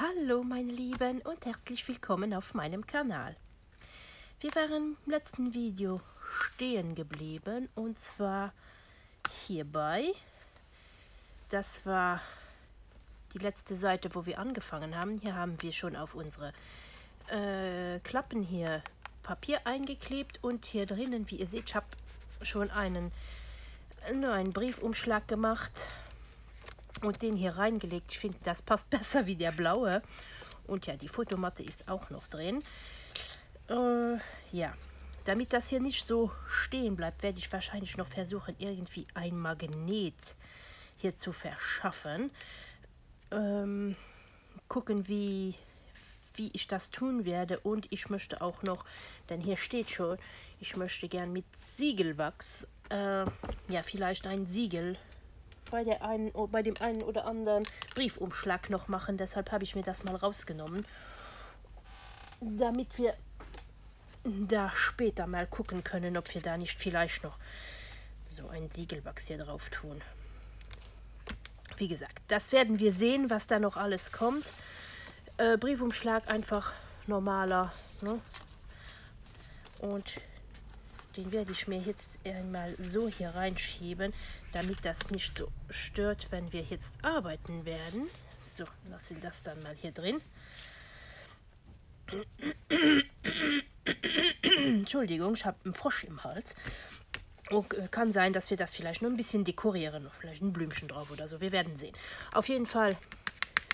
Hallo meine Lieben und herzlich willkommen auf meinem Kanal. Wir waren im letzten Video stehen geblieben und zwar hierbei. Das war die letzte Seite, wo wir angefangen haben. Hier haben wir schon auf unsere äh, Klappen hier Papier eingeklebt und hier drinnen, wie ihr seht, ich habe schon einen, nur einen Briefumschlag gemacht und den hier reingelegt. Ich finde, das passt besser wie der blaue. Und ja, die Fotomatte ist auch noch drin. Äh, ja, damit das hier nicht so stehen bleibt, werde ich wahrscheinlich noch versuchen, irgendwie ein Magnet hier zu verschaffen. Ähm, gucken, wie, wie ich das tun werde. Und ich möchte auch noch, denn hier steht schon, ich möchte gern mit Siegelwachs, äh, ja, vielleicht ein Siegel bei, der einen, bei dem einen oder anderen Briefumschlag noch machen. Deshalb habe ich mir das mal rausgenommen, damit wir da später mal gucken können, ob wir da nicht vielleicht noch so ein Siegelwachs hier drauf tun. Wie gesagt, das werden wir sehen, was da noch alles kommt. Äh, Briefumschlag einfach normaler. Ne? Und den werde ich mir jetzt einmal so hier reinschieben, damit das nicht so stört, wenn wir jetzt arbeiten werden. So, lasse das dann mal hier drin. Entschuldigung, ich habe einen Frosch im Hals. Und äh, kann sein, dass wir das vielleicht nur ein bisschen dekorieren. Vielleicht ein Blümchen drauf oder so. Wir werden sehen. Auf jeden Fall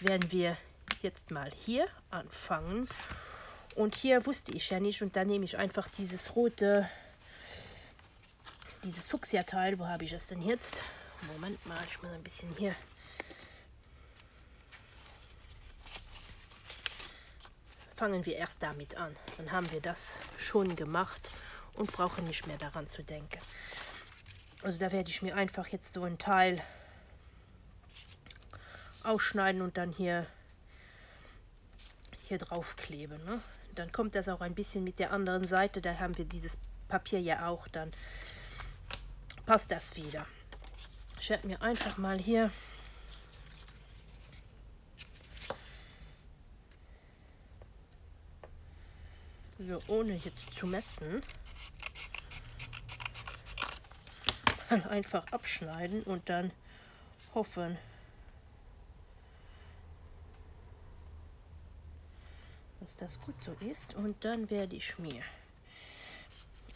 werden wir jetzt mal hier anfangen. Und hier wusste ich ja nicht. Und da nehme ich einfach dieses rote dieses Fuchsia-Teil. Wo habe ich es denn jetzt? Moment mal, ich muss ein bisschen hier. Fangen wir erst damit an. Dann haben wir das schon gemacht und brauchen nicht mehr daran zu denken. Also da werde ich mir einfach jetzt so ein Teil ausschneiden und dann hier hier drauf kleben. Ne? Dann kommt das auch ein bisschen mit der anderen Seite. Da haben wir dieses Papier ja auch dann passt das wieder. Ich werde mir einfach mal hier so ohne jetzt zu messen einfach abschneiden und dann hoffen, dass das gut so ist und dann werde ich mir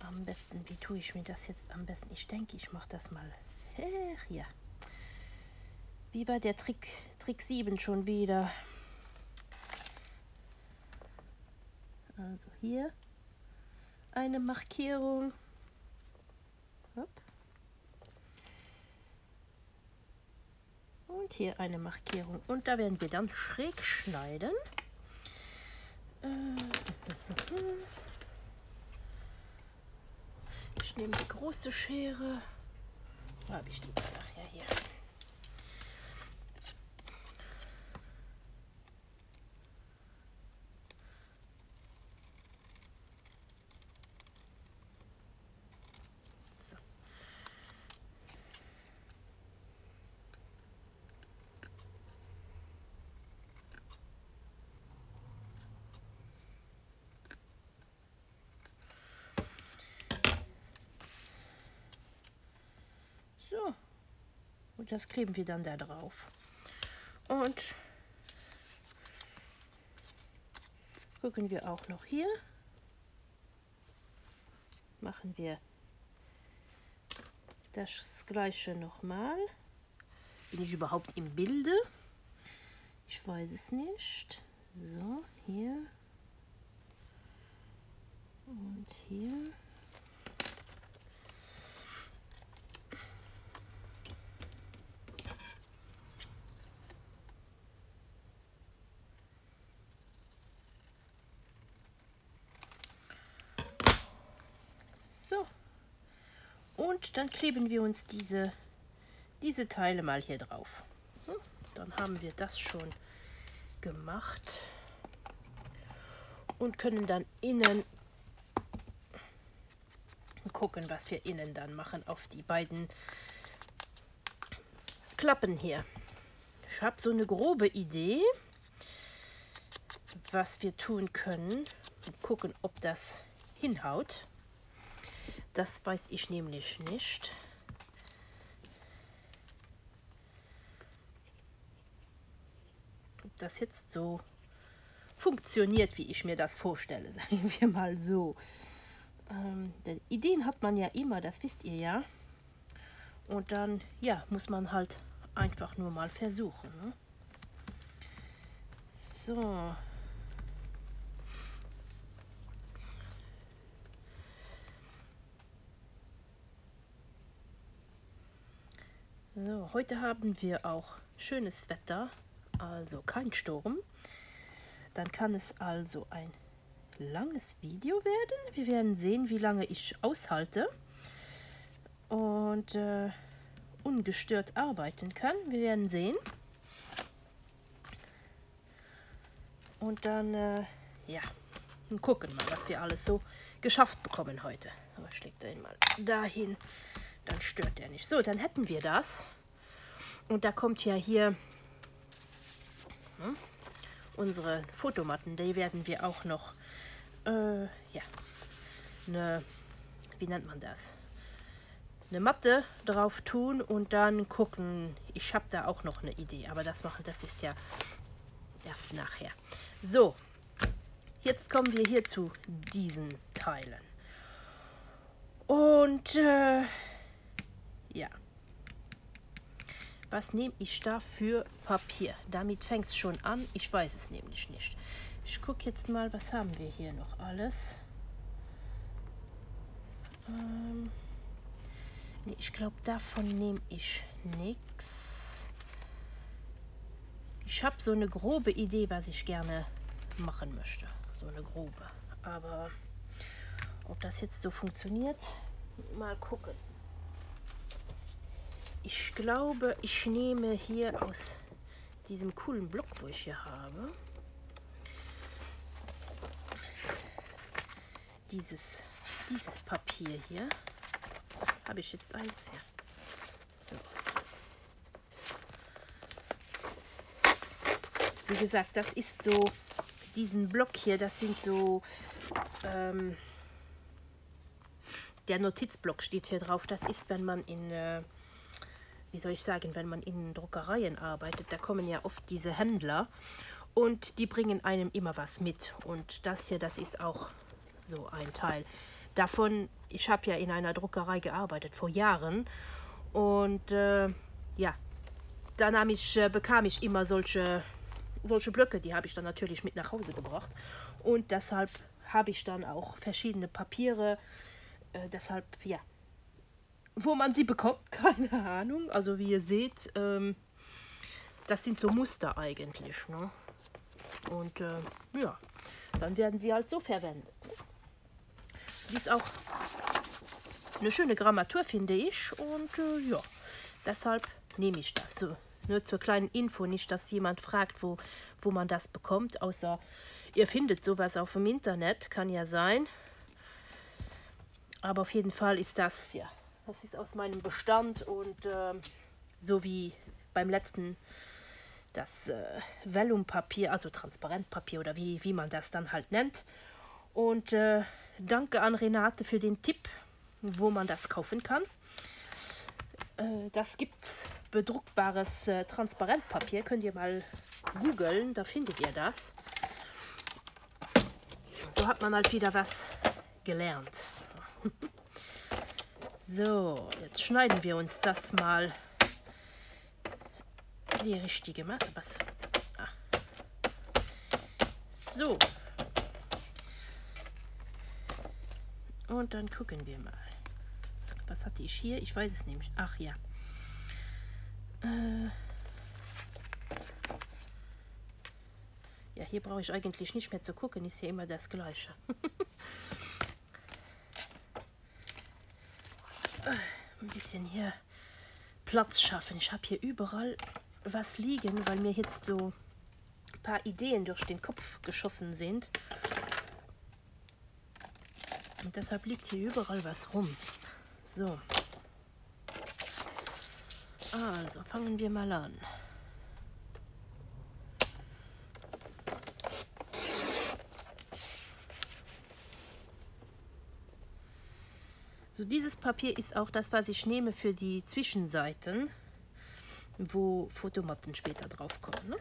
am besten, wie tue ich mir das jetzt am besten? Ich denke, ich mache das mal hier. Wie war der Trick, Trick 7 schon wieder? Also hier eine Markierung. Hopp. Und hier eine Markierung. Und da werden wir dann schräg schneiden. Äh, Ich nehme die große Schere. Wo habe ich die nachher hier? Und das kleben wir dann da drauf. Und gucken wir auch noch hier. Machen wir das gleiche nochmal. Bin ich überhaupt im Bilde? Ich weiß es nicht. So, hier. Und hier. Dann kleben wir uns diese, diese Teile mal hier drauf. So, dann haben wir das schon gemacht und können dann innen gucken, was wir innen dann machen auf die beiden Klappen hier. Ich habe so eine grobe Idee. was wir tun können und gucken, ob das hinhaut. Das weiß ich nämlich nicht. Ob das jetzt so funktioniert, wie ich mir das vorstelle, sagen wir mal so. Ähm, Ideen hat man ja immer, das wisst ihr ja. Und dann, ja, muss man halt einfach nur mal versuchen. Ne? So. So, heute haben wir auch schönes Wetter, also kein Sturm. Dann kann es also ein langes Video werden. Wir werden sehen, wie lange ich aushalte und äh, ungestört arbeiten kann. Wir werden sehen. Und dann, äh, ja, gucken mal, was wir alles so geschafft bekommen heute. Aber ich lege den mal dahin dann stört der nicht. So, dann hätten wir das. Und da kommt ja hier hm, unsere Fotomatten. Die werden wir auch noch, äh, ja, eine, wie nennt man das? Eine Matte drauf tun und dann gucken. Ich habe da auch noch eine Idee, aber das machen, das ist ja erst nachher. So, jetzt kommen wir hier zu diesen Teilen. Und äh, ja. Was nehme ich da für Papier? Damit fängt es schon an. Ich weiß es nämlich nicht. Ich gucke jetzt mal, was haben wir hier noch alles. Ähm nee, ich glaube, davon nehme ich nichts. Ich habe so eine grobe Idee, was ich gerne machen möchte. So eine grobe. Aber ob das jetzt so funktioniert, mal gucken. Ich glaube, ich nehme hier aus diesem coolen Block, wo ich hier habe, dieses, dieses Papier hier. Habe ich jetzt eins hier. So. Wie gesagt, das ist so, diesen Block hier, das sind so, ähm, der Notizblock steht hier drauf. Das ist, wenn man in... Äh, wie soll ich sagen, wenn man in Druckereien arbeitet, da kommen ja oft diese Händler und die bringen einem immer was mit. Und das hier, das ist auch so ein Teil. Davon, ich habe ja in einer Druckerei gearbeitet vor Jahren und äh, ja, da nahm ich, äh, bekam ich immer solche, solche Blöcke, die habe ich dann natürlich mit nach Hause gebracht und deshalb habe ich dann auch verschiedene Papiere, äh, deshalb ja, wo man sie bekommt, keine Ahnung. Also wie ihr seht, ähm, das sind so Muster eigentlich. Ne? Und äh, ja, dann werden sie halt so verwendet. Die ist auch eine schöne Grammatur, finde ich. Und äh, ja, deshalb nehme ich das. So, nur zur kleinen Info, nicht, dass jemand fragt, wo, wo man das bekommt. Außer ihr findet sowas auf dem Internet, kann ja sein. Aber auf jeden Fall ist das ja das ist aus meinem Bestand und äh, so wie beim letzten das äh, Vellumpapier, also Transparentpapier oder wie, wie man das dann halt nennt. Und äh, danke an Renate für den Tipp, wo man das kaufen kann. Äh, das gibt's bedruckbares äh, Transparentpapier. Könnt ihr mal googeln, da findet ihr das. So hat man halt wieder was gelernt. So, jetzt schneiden wir uns das mal die richtige Masse. Was? Ah. So. Und dann gucken wir mal. Was hatte ich hier? Ich weiß es nämlich. Ach ja. Äh ja, hier brauche ich eigentlich nicht mehr zu gucken. Ist ja immer das Gleiche. ein bisschen hier Platz schaffen. Ich habe hier überall was liegen, weil mir jetzt so ein paar Ideen durch den Kopf geschossen sind. Und deshalb liegt hier überall was rum. So. Also, fangen wir mal an. So dieses Papier ist auch das, was ich nehme für die Zwischenseiten, wo Fotomatten später drauf kommen. Ne?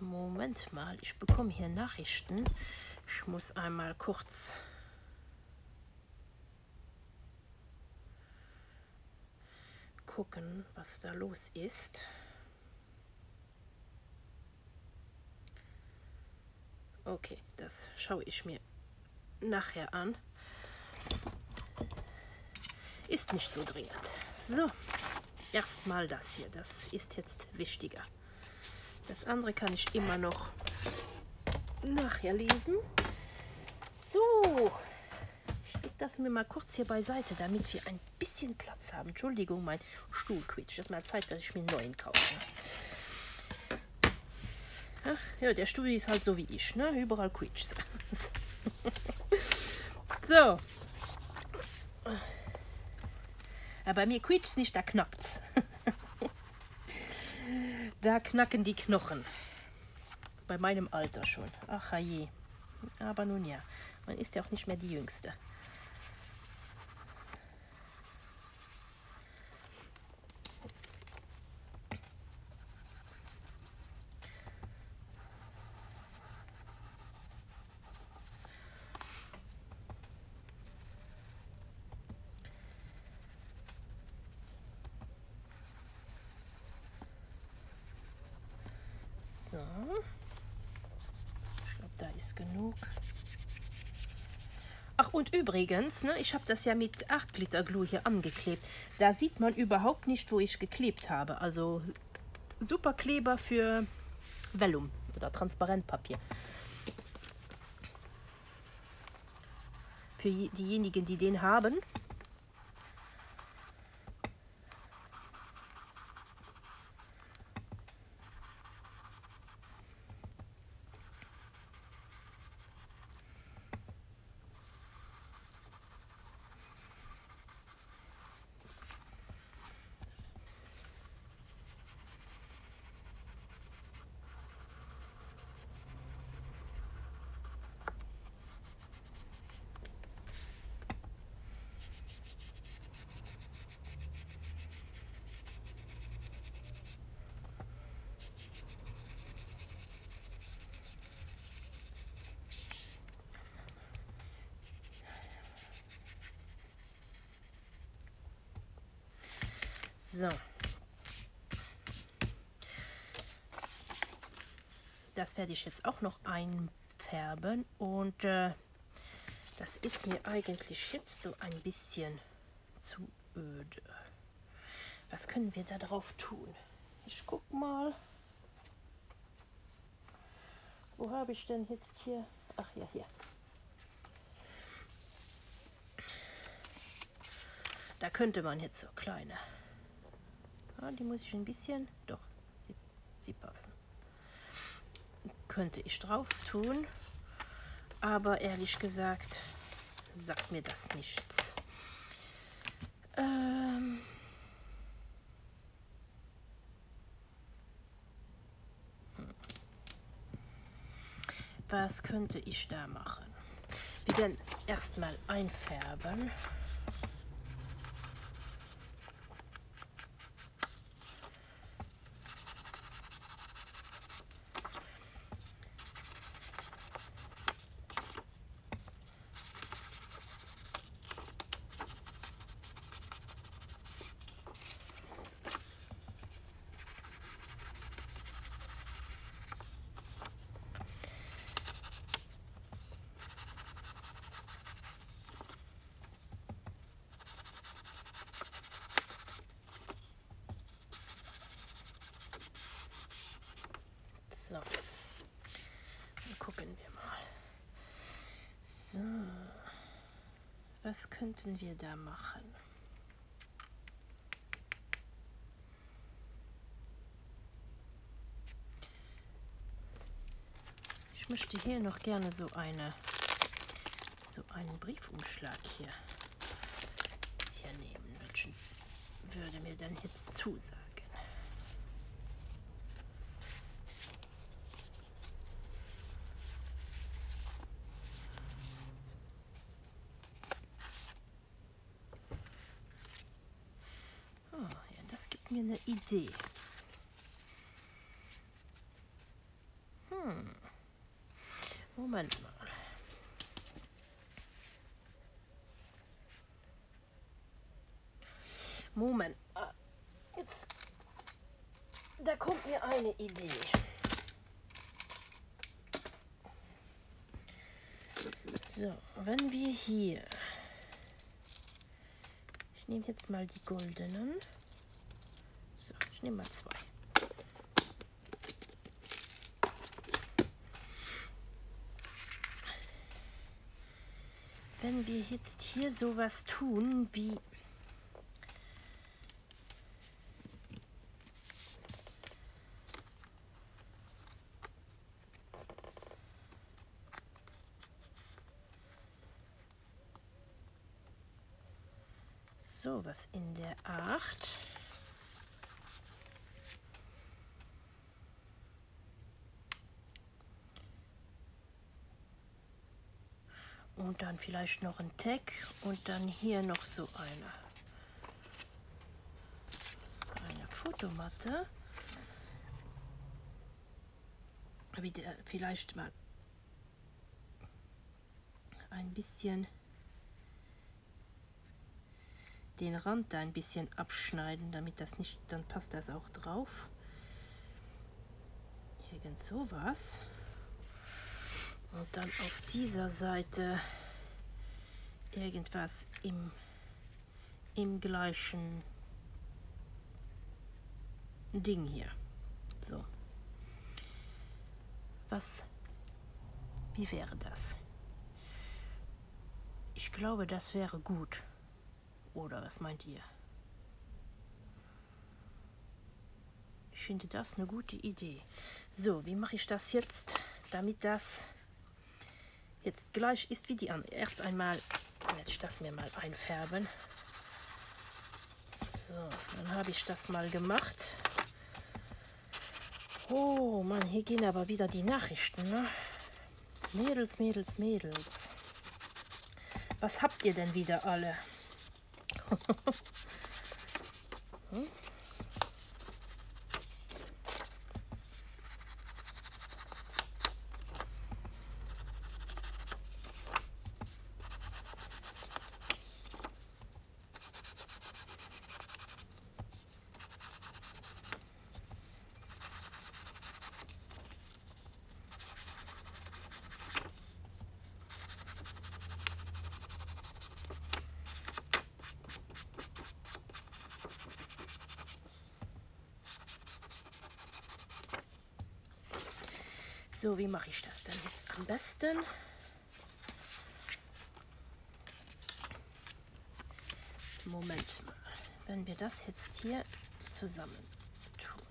Moment mal, ich bekomme hier Nachrichten. Ich muss einmal kurz gucken, was da los ist. Okay, das schaue ich mir nachher an. Ist nicht so dringend. So, erstmal das hier. Das ist jetzt wichtiger. Das andere kann ich immer noch nachher lesen. So, ich lege das mir mal kurz hier beiseite, damit wir ein bisschen Platz haben. Entschuldigung, mein Stuhl quietscht. Es ist mal Zeit, dass ich mir einen neuen kaufe. Ja, der Stuhl ist halt so wie ich, ne? Überall quietscht So. Aber mir quietscht nicht, da knackt es. Da knacken die Knochen. Bei meinem Alter schon. Ach je. Aber nun ja, man ist ja auch nicht mehr die Jüngste. So. Ich glaube, da ist genug. Ach, und übrigens, ne, ich habe das ja mit 8 Liter Glue hier angeklebt. Da sieht man überhaupt nicht, wo ich geklebt habe. Also super Kleber für Vellum oder Transparentpapier. Für diejenigen, die den haben, So. Werde ich jetzt auch noch einfärben und äh, das ist mir eigentlich jetzt so ein bisschen zu öde. Was können wir da drauf tun? Ich guck mal. Wo habe ich denn jetzt hier? Ach ja, hier. Da könnte man jetzt so kleine Ah, die muss ich ein bisschen, doch, sie, sie passen. Könnte ich drauf tun, aber ehrlich gesagt sagt mir das nichts. Ähm hm. Was könnte ich da machen? Wir werden es erstmal einfärben. könnten wir da machen? Ich möchte hier noch gerne so eine so einen Briefumschlag hier, hier nehmen. würde mir dann jetzt zusagen. Idee. Hm. Moment mal. Moment. Jetzt. Da kommt mir eine Idee. So, wenn wir hier. Ich nehme jetzt mal die goldenen. Nehme mal zwei. Wenn wir jetzt hier sowas tun wie sowas in der Art. Und dann vielleicht noch ein Tag und dann hier noch so eine, eine Fotomatte. Wieder vielleicht mal ein bisschen den Rand ein bisschen abschneiden, damit das nicht, dann passt das auch drauf. Irgend sowas. Und dann auf dieser Seite irgendwas im, im gleichen Ding hier. So. Was? Wie wäre das? Ich glaube, das wäre gut. Oder was meint ihr? Ich finde das eine gute Idee. So, wie mache ich das jetzt, damit das jetzt gleich ist wie die andere? Erst einmal werde ich das mir mal einfärben. So, dann habe ich das mal gemacht. Oh Mann, hier gehen aber wieder die Nachrichten. Ne? Mädels, Mädels, Mädels. Was habt ihr denn wieder alle? So, wie mache ich das denn jetzt am besten? Moment mal, wenn wir das jetzt hier zusammen tun.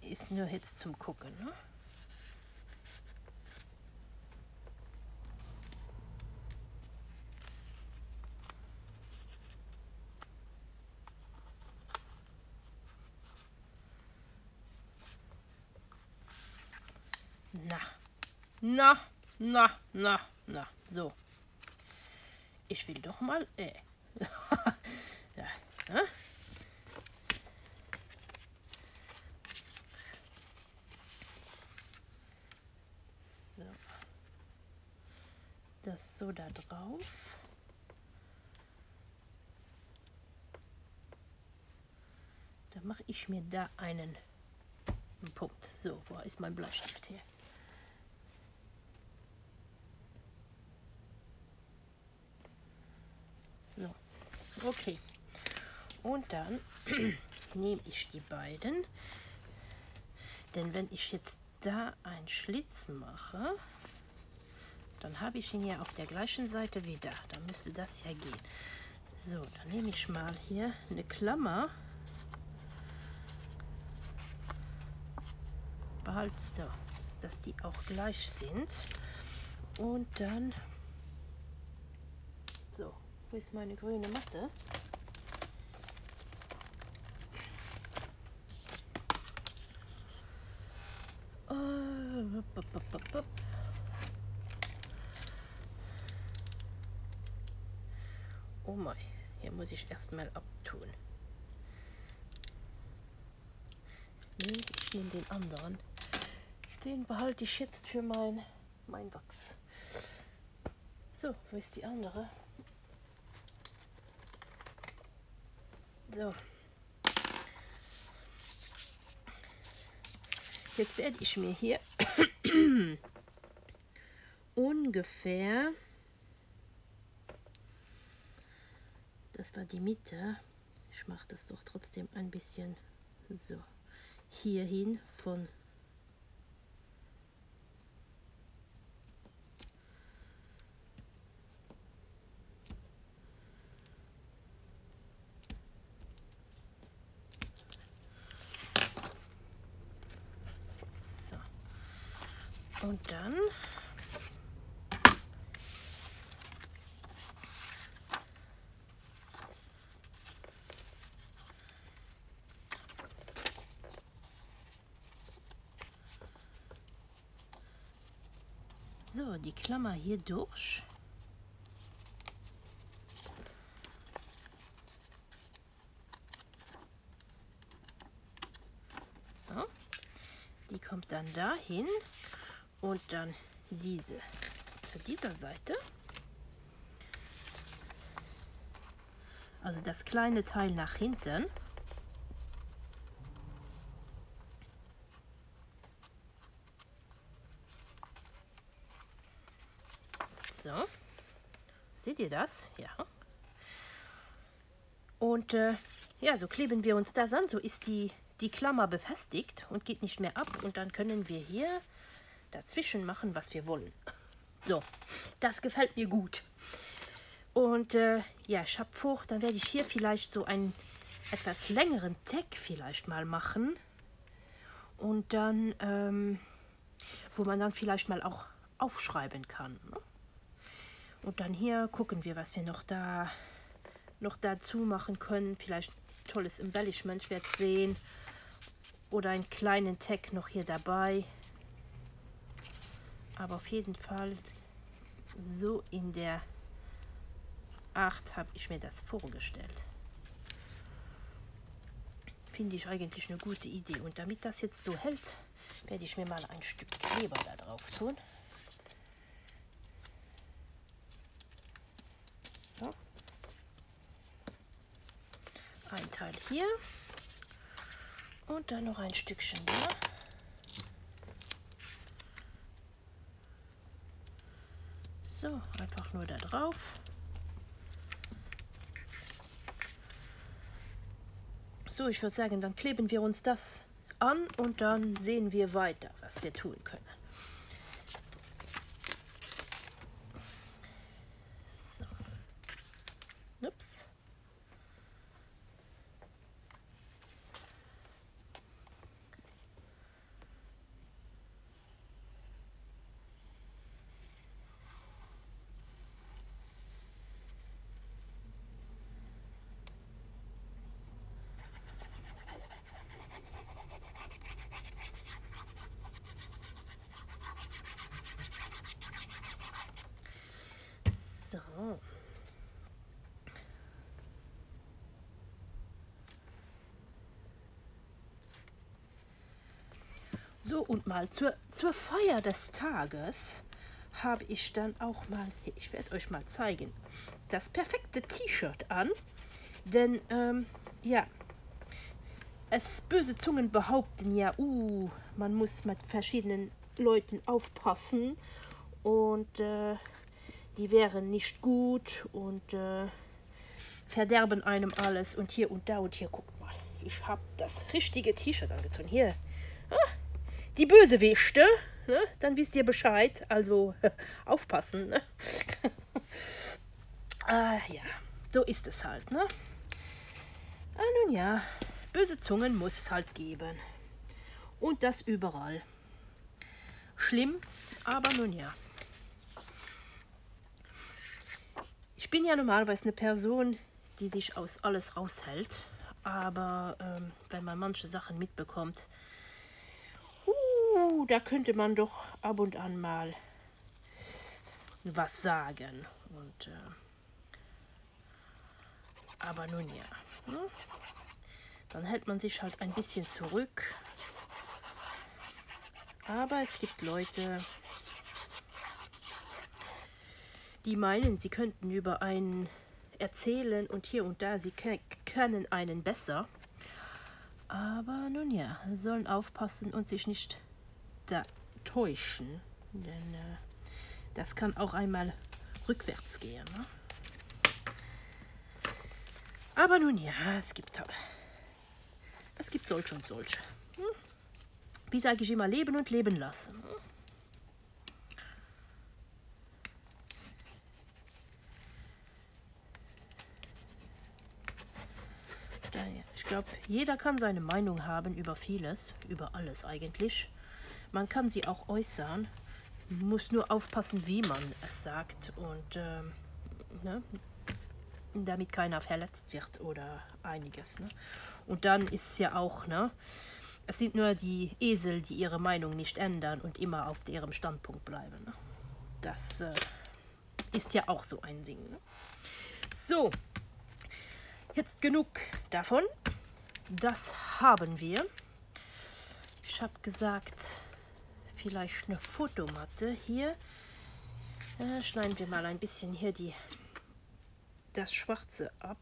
Ist nur jetzt zum Gucken, ne? Na, na, na, na, na, so. Ich will doch mal, äh. ja, ne? So. Das so da drauf. Da mache ich mir da einen, einen Punkt. So, wo ist mein Bleistift her? So, okay. Und dann nehme ich die beiden. Denn wenn ich jetzt da einen Schlitz mache, dann habe ich ihn ja auf der gleichen Seite wieder. Dann müsste das ja gehen. So, dann nehme ich mal hier eine Klammer. Behalte so, dass die auch gleich sind. Und dann, so, wo ist meine grüne Matte? Oh mein, hier muss ich erstmal abtun. Nee, ich nehme den anderen. Den behalte ich jetzt für mein, mein Wachs. So, wo ist die andere? So. Jetzt werde ich mir hier ungefähr, das war die Mitte, ich mache das doch trotzdem ein bisschen so, hierhin von Und dann So, die Klammer hier durch. So, die kommt dann dahin und dann diese zu dieser Seite. Also das kleine Teil nach hinten. So, seht ihr das? Ja. Und äh, ja, so kleben wir uns das an. So ist die, die Klammer befestigt und geht nicht mehr ab. Und dann können wir hier dazwischen machen, was wir wollen. So, das gefällt mir gut. Und äh, ja, ich habe vor, dann werde ich hier vielleicht so einen etwas längeren Tag vielleicht mal machen. Und dann, ähm, wo man dann vielleicht mal auch aufschreiben kann. Ne? Und dann hier gucken wir, was wir noch da noch dazu machen können. Vielleicht tolles Embellishment, ich werde sehen. Oder einen kleinen Tag noch hier dabei aber auf jeden Fall so in der Art habe ich mir das vorgestellt. Finde ich eigentlich eine gute Idee. Und damit das jetzt so hält, werde ich mir mal ein Stück Kleber da drauf tun. So. Ein Teil hier und dann noch ein Stückchen da. So, einfach nur da drauf. So, ich würde sagen, dann kleben wir uns das an und dann sehen wir weiter, was wir tun können. So. Ups. So. So, und mal zur, zur Feier des Tages habe ich dann auch mal, ich werde euch mal zeigen, das perfekte T-Shirt an. Denn, ähm, ja, es böse Zungen behaupten ja, uh, man muss mit verschiedenen Leuten aufpassen. Und äh, die wären nicht gut und äh, verderben einem alles und hier und da und hier, guckt mal, ich habe das richtige T-Shirt angezogen. Hier, ah, die Bösewichte, ne? dann wisst ihr Bescheid. Also aufpassen. Ne? ah, ja, so ist es halt. Ne? Ah, nun ja, böse Zungen muss es halt geben. Und das überall. Schlimm, aber nun ja. Ich bin ja normalerweise eine Person, die sich aus alles raushält. Aber ähm, wenn man manche Sachen mitbekommt, uh, da könnte man doch ab und an mal was sagen. Und, äh, aber nun ja. Hm? Dann hält man sich halt ein bisschen zurück. Aber es gibt Leute, die meinen, sie könnten über einen erzählen und hier und da, sie können einen besser. Aber nun ja, sollen aufpassen und sich nicht da täuschen, denn äh, das kann auch einmal rückwärts gehen. Ne? Aber nun ja, es gibt es gibt solche und solche. Hm? Wie sage ich immer, leben und leben lassen. Hm? Ich glaube, jeder kann seine Meinung haben über vieles, über alles eigentlich. Man kann sie auch äußern, muss nur aufpassen, wie man es sagt und ähm, ne, damit keiner verletzt wird oder einiges. Ne? Und dann ist ja auch, ne, es sind nur die Esel, die ihre Meinung nicht ändern und immer auf ihrem Standpunkt bleiben. Ne? Das äh, ist ja auch so ein Ding. Ne? So, Jetzt genug davon. Das haben wir. Ich habe gesagt, vielleicht eine Fotomatte hier. Äh, schneiden wir mal ein bisschen hier die, das Schwarze ab.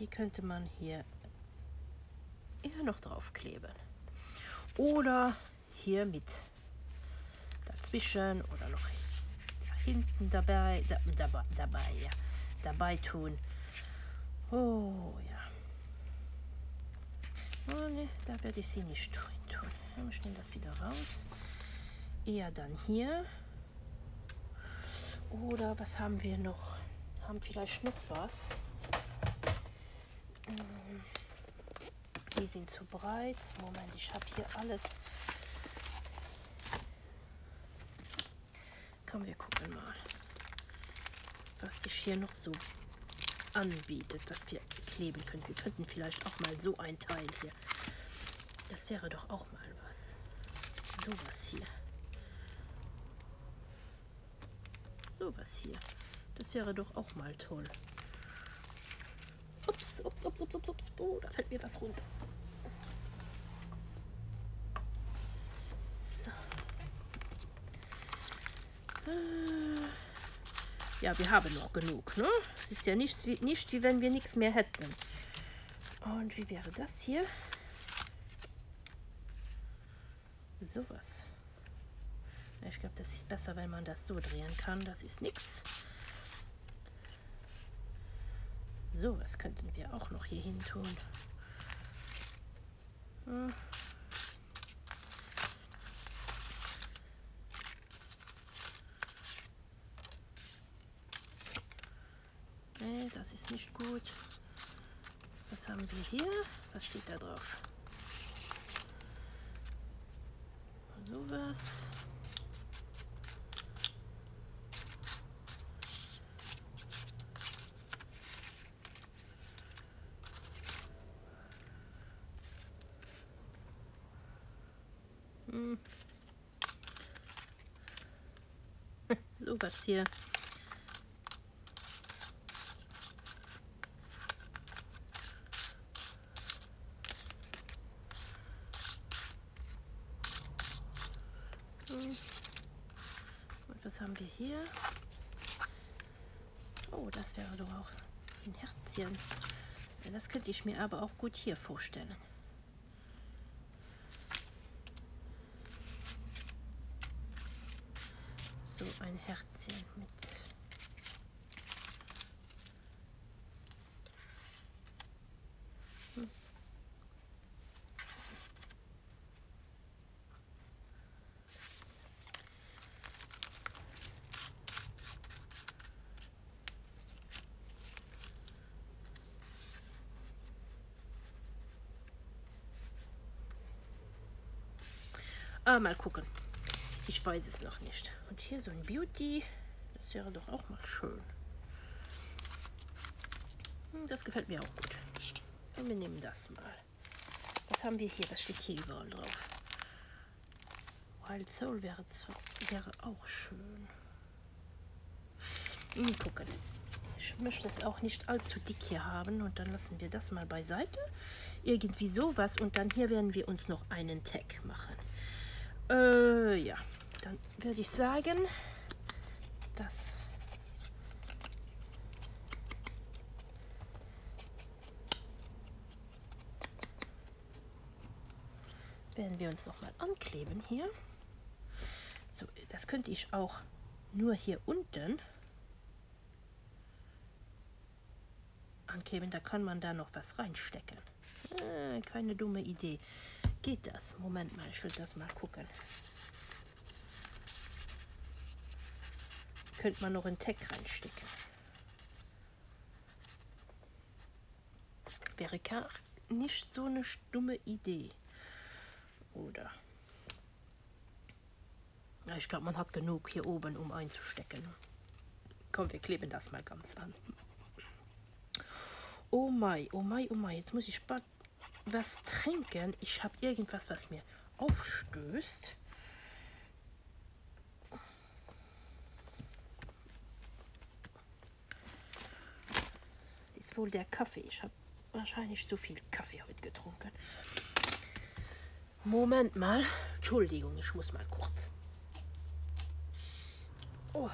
die könnte man hier eher noch draufkleben. Oder hier mit dazwischen oder noch hinten dabei, da, dabei, dabei, ja, dabei tun. Oh ja. Oh ne, da werde ich sie nicht tun. Ich nehme das wieder raus. Eher dann hier. Oder was haben wir noch? Haben vielleicht noch was? Die sind zu breit. Moment, ich habe hier alles. Komm, wir gucken mal, was sich hier noch so anbietet, was wir kleben können. Wir könnten vielleicht auch mal so ein Teil hier. Das wäre doch auch mal was. Sowas hier. Sowas hier. Das wäre doch auch mal toll. Ups, ups, ups, ups, ups. Oh, da fällt mir was runter. So. Äh. Ja, wir haben noch genug, ne? Es ist ja nicht, wie, nicht wie wenn wir nichts mehr hätten. Und wie wäre das hier? Sowas. Ich glaube, das ist besser, wenn man das so drehen kann. Das ist nichts. So, was könnten wir auch noch hier hin tun? Hm. Nee, das ist nicht gut. Was haben wir hier? Was steht da drauf? Sowas. was hier hm. was haben wir hier? Oh, das wäre doch auch ein Herzchen. Das könnte ich mir aber auch gut hier vorstellen. Ah, mal gucken. Ich weiß es noch nicht. Und hier so ein Beauty. Das wäre doch auch mal schön. Hm, das gefällt mir auch gut. Und wir nehmen das mal. Was haben wir hier? Das steht hier überall drauf. Wild Soul wäre, wäre auch schön. Mal gucken. Ich möchte es auch nicht allzu dick hier haben. Und dann lassen wir das mal beiseite. Irgendwie sowas. Und dann hier werden wir uns noch einen Tag machen. Äh, ja, dann würde ich sagen, das werden wir uns noch mal ankleben hier. So, das könnte ich auch nur hier unten ankleben. Da kann man da noch was reinstecken. Äh, keine dumme Idee. Geht das? Moment mal, ich will das mal gucken. Könnte man noch einen Tag reinstecken. Wäre gar nicht so eine dumme Idee. Oder? Ich glaube, man hat genug hier oben, um einzustecken. Komm, wir kleben das mal ganz an. Oh mein, oh mein, oh mein, jetzt muss ich was trinken. Ich habe irgendwas, was mir aufstößt. Ist wohl der Kaffee. Ich habe wahrscheinlich zu viel Kaffee heute getrunken. Moment mal. Entschuldigung, ich muss mal kurz. Oh.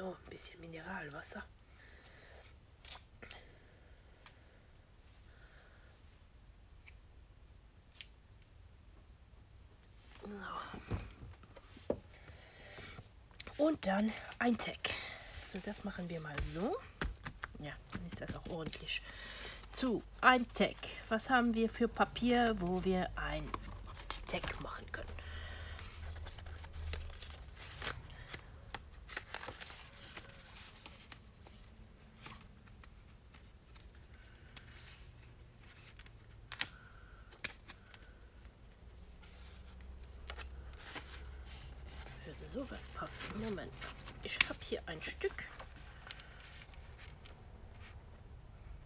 So, ein bisschen Mineralwasser. So. Und dann ein Tag. So, das machen wir mal so. Ja, dann ist das auch ordentlich zu. Ein Tag. Was haben wir für Papier, wo wir ein Tag machen können? sowas passen. Moment, ich habe hier ein Stück.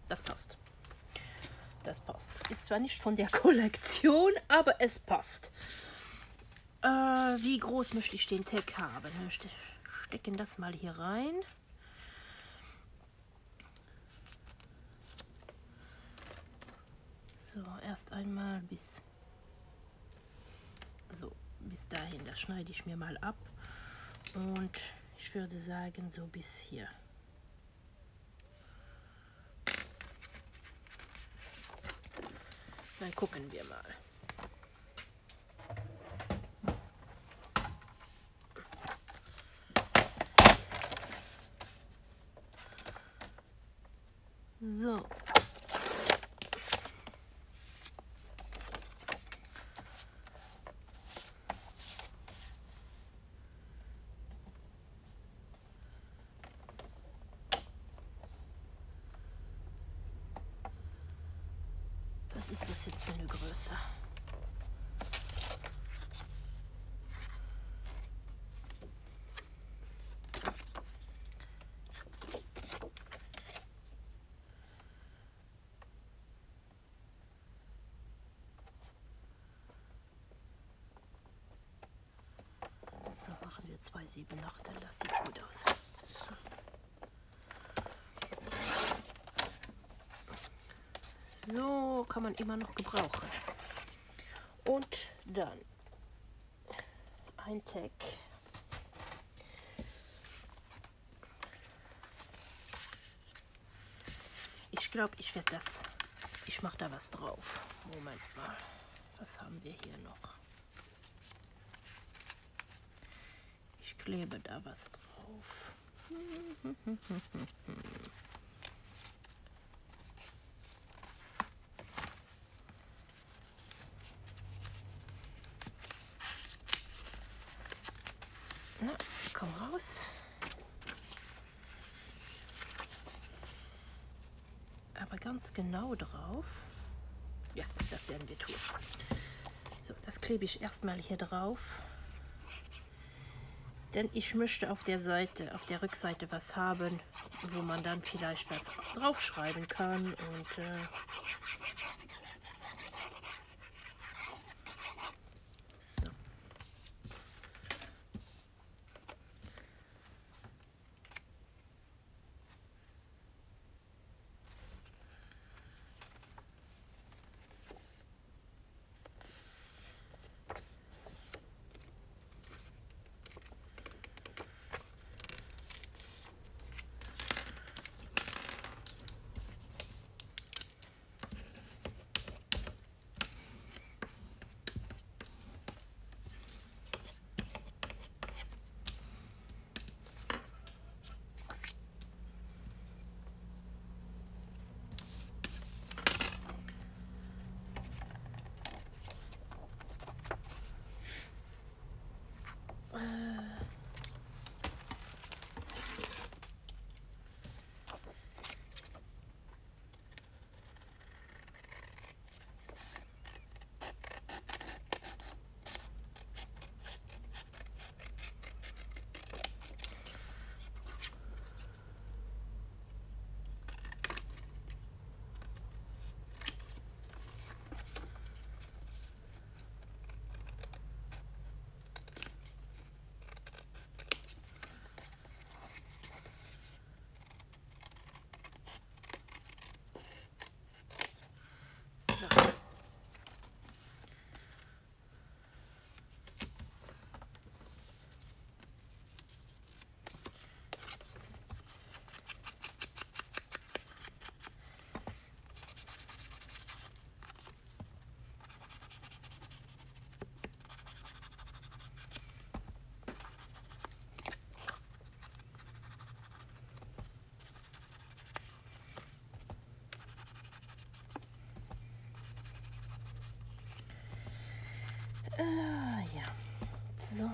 Das passt. Das passt. Ist zwar nicht von der Kollektion, aber es passt. Äh, wie groß möchte ich den Tag haben? Wir stecken das mal hier rein. So, erst einmal bis so bis dahin. Das schneide ich mir mal ab und ich würde sagen so bis hier. Dann gucken wir mal. So. Was ist das jetzt für eine Größe? So machen wir zwei sieben Achtel. Das sieht gut aus. So kann man immer noch gebrauchen. Und dann ein Tag. Ich glaube, ich werde das, ich mache da was drauf. Moment mal, was haben wir hier noch? Ich klebe da was drauf. Na, komm raus. Aber drauf. Ja, das werden wir tun. So, das klebe ich erstmal hier drauf. Denn ich möchte auf der Seite, auf der Rückseite was haben, wo man dann vielleicht was draufschreiben kann. Und äh, So.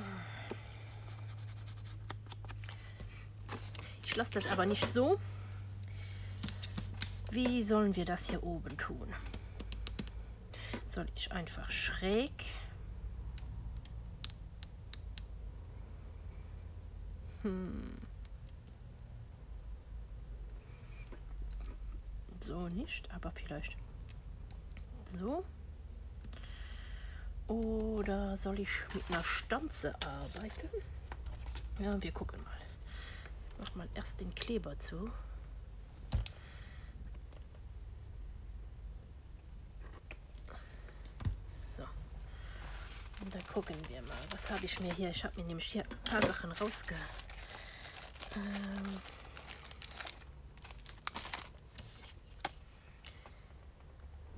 Ich lasse das aber nicht so. Wie sollen wir das hier oben tun? Soll ich einfach schräg hm. So nicht, aber vielleicht so. Oder soll ich mit einer Stanze arbeiten? Ja, wir gucken mal. Mach mal erst den Kleber zu. So. Und dann gucken wir mal. Was habe ich mir hier? Ich habe mir nämlich hier ein paar Sachen rausge... Ähm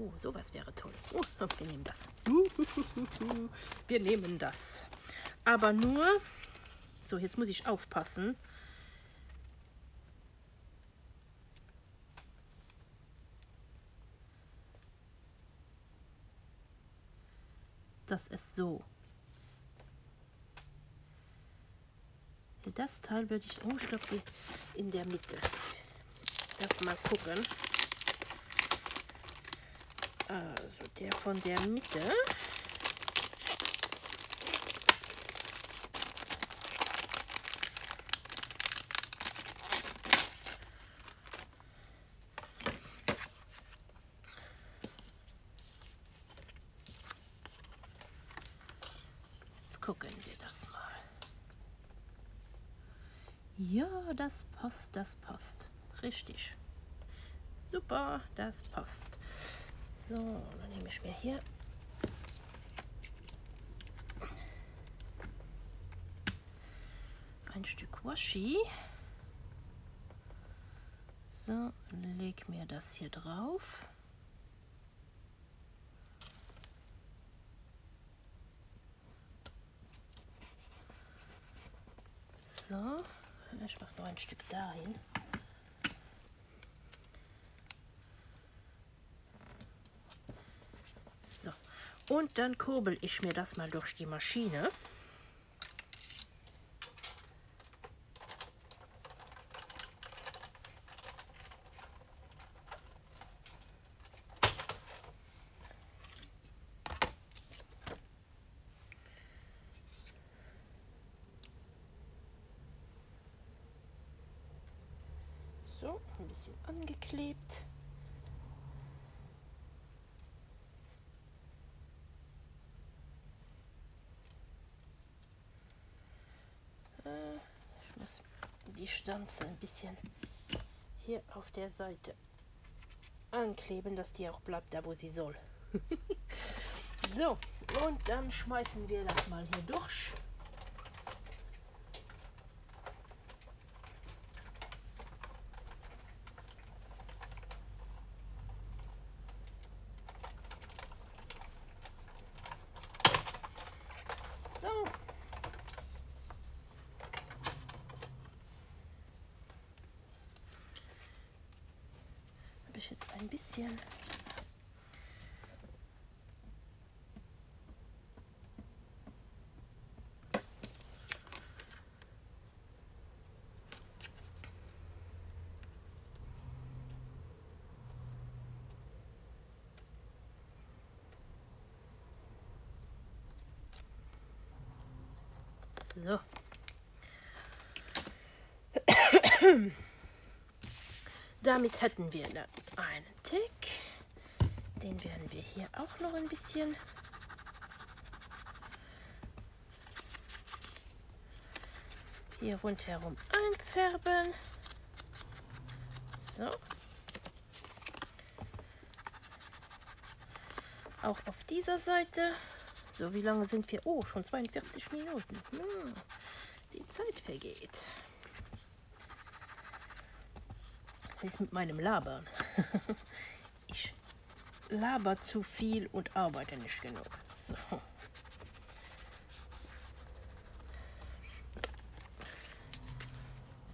Oh, sowas wäre toll. Oh, wir nehmen das. Wir nehmen das. Aber nur... So, jetzt muss ich aufpassen. Das ist so. Das Teil würde ich... Oh, ich glaube, in der Mitte. Das mal gucken. Also der von der Mitte. Jetzt gucken wir das mal. Ja, das passt, das passt. Richtig. Super, das passt. So, dann nehme ich mir hier ein Stück Washi. So, leg mir das hier drauf. So, ich mache noch ein Stück dahin. So, und dann kurbel ich mir das mal durch die Maschine. So, ein bisschen angeklebt. Äh, ich muss Stanze ein bisschen hier auf der Seite ankleben, dass die auch bleibt da, wo sie soll. so, und dann schmeißen wir das mal hier durch. So. Habe ich jetzt ein bisschen So. Damit hätten wir dann einen Tick. Den werden wir hier auch noch ein bisschen hier rundherum einfärben. So. Auch auf dieser Seite. So, wie lange sind wir? Oh, schon 42 Minuten. Hm, die Zeit vergeht. Was ist mit meinem Labern? ich laber zu viel und arbeite nicht genug. So.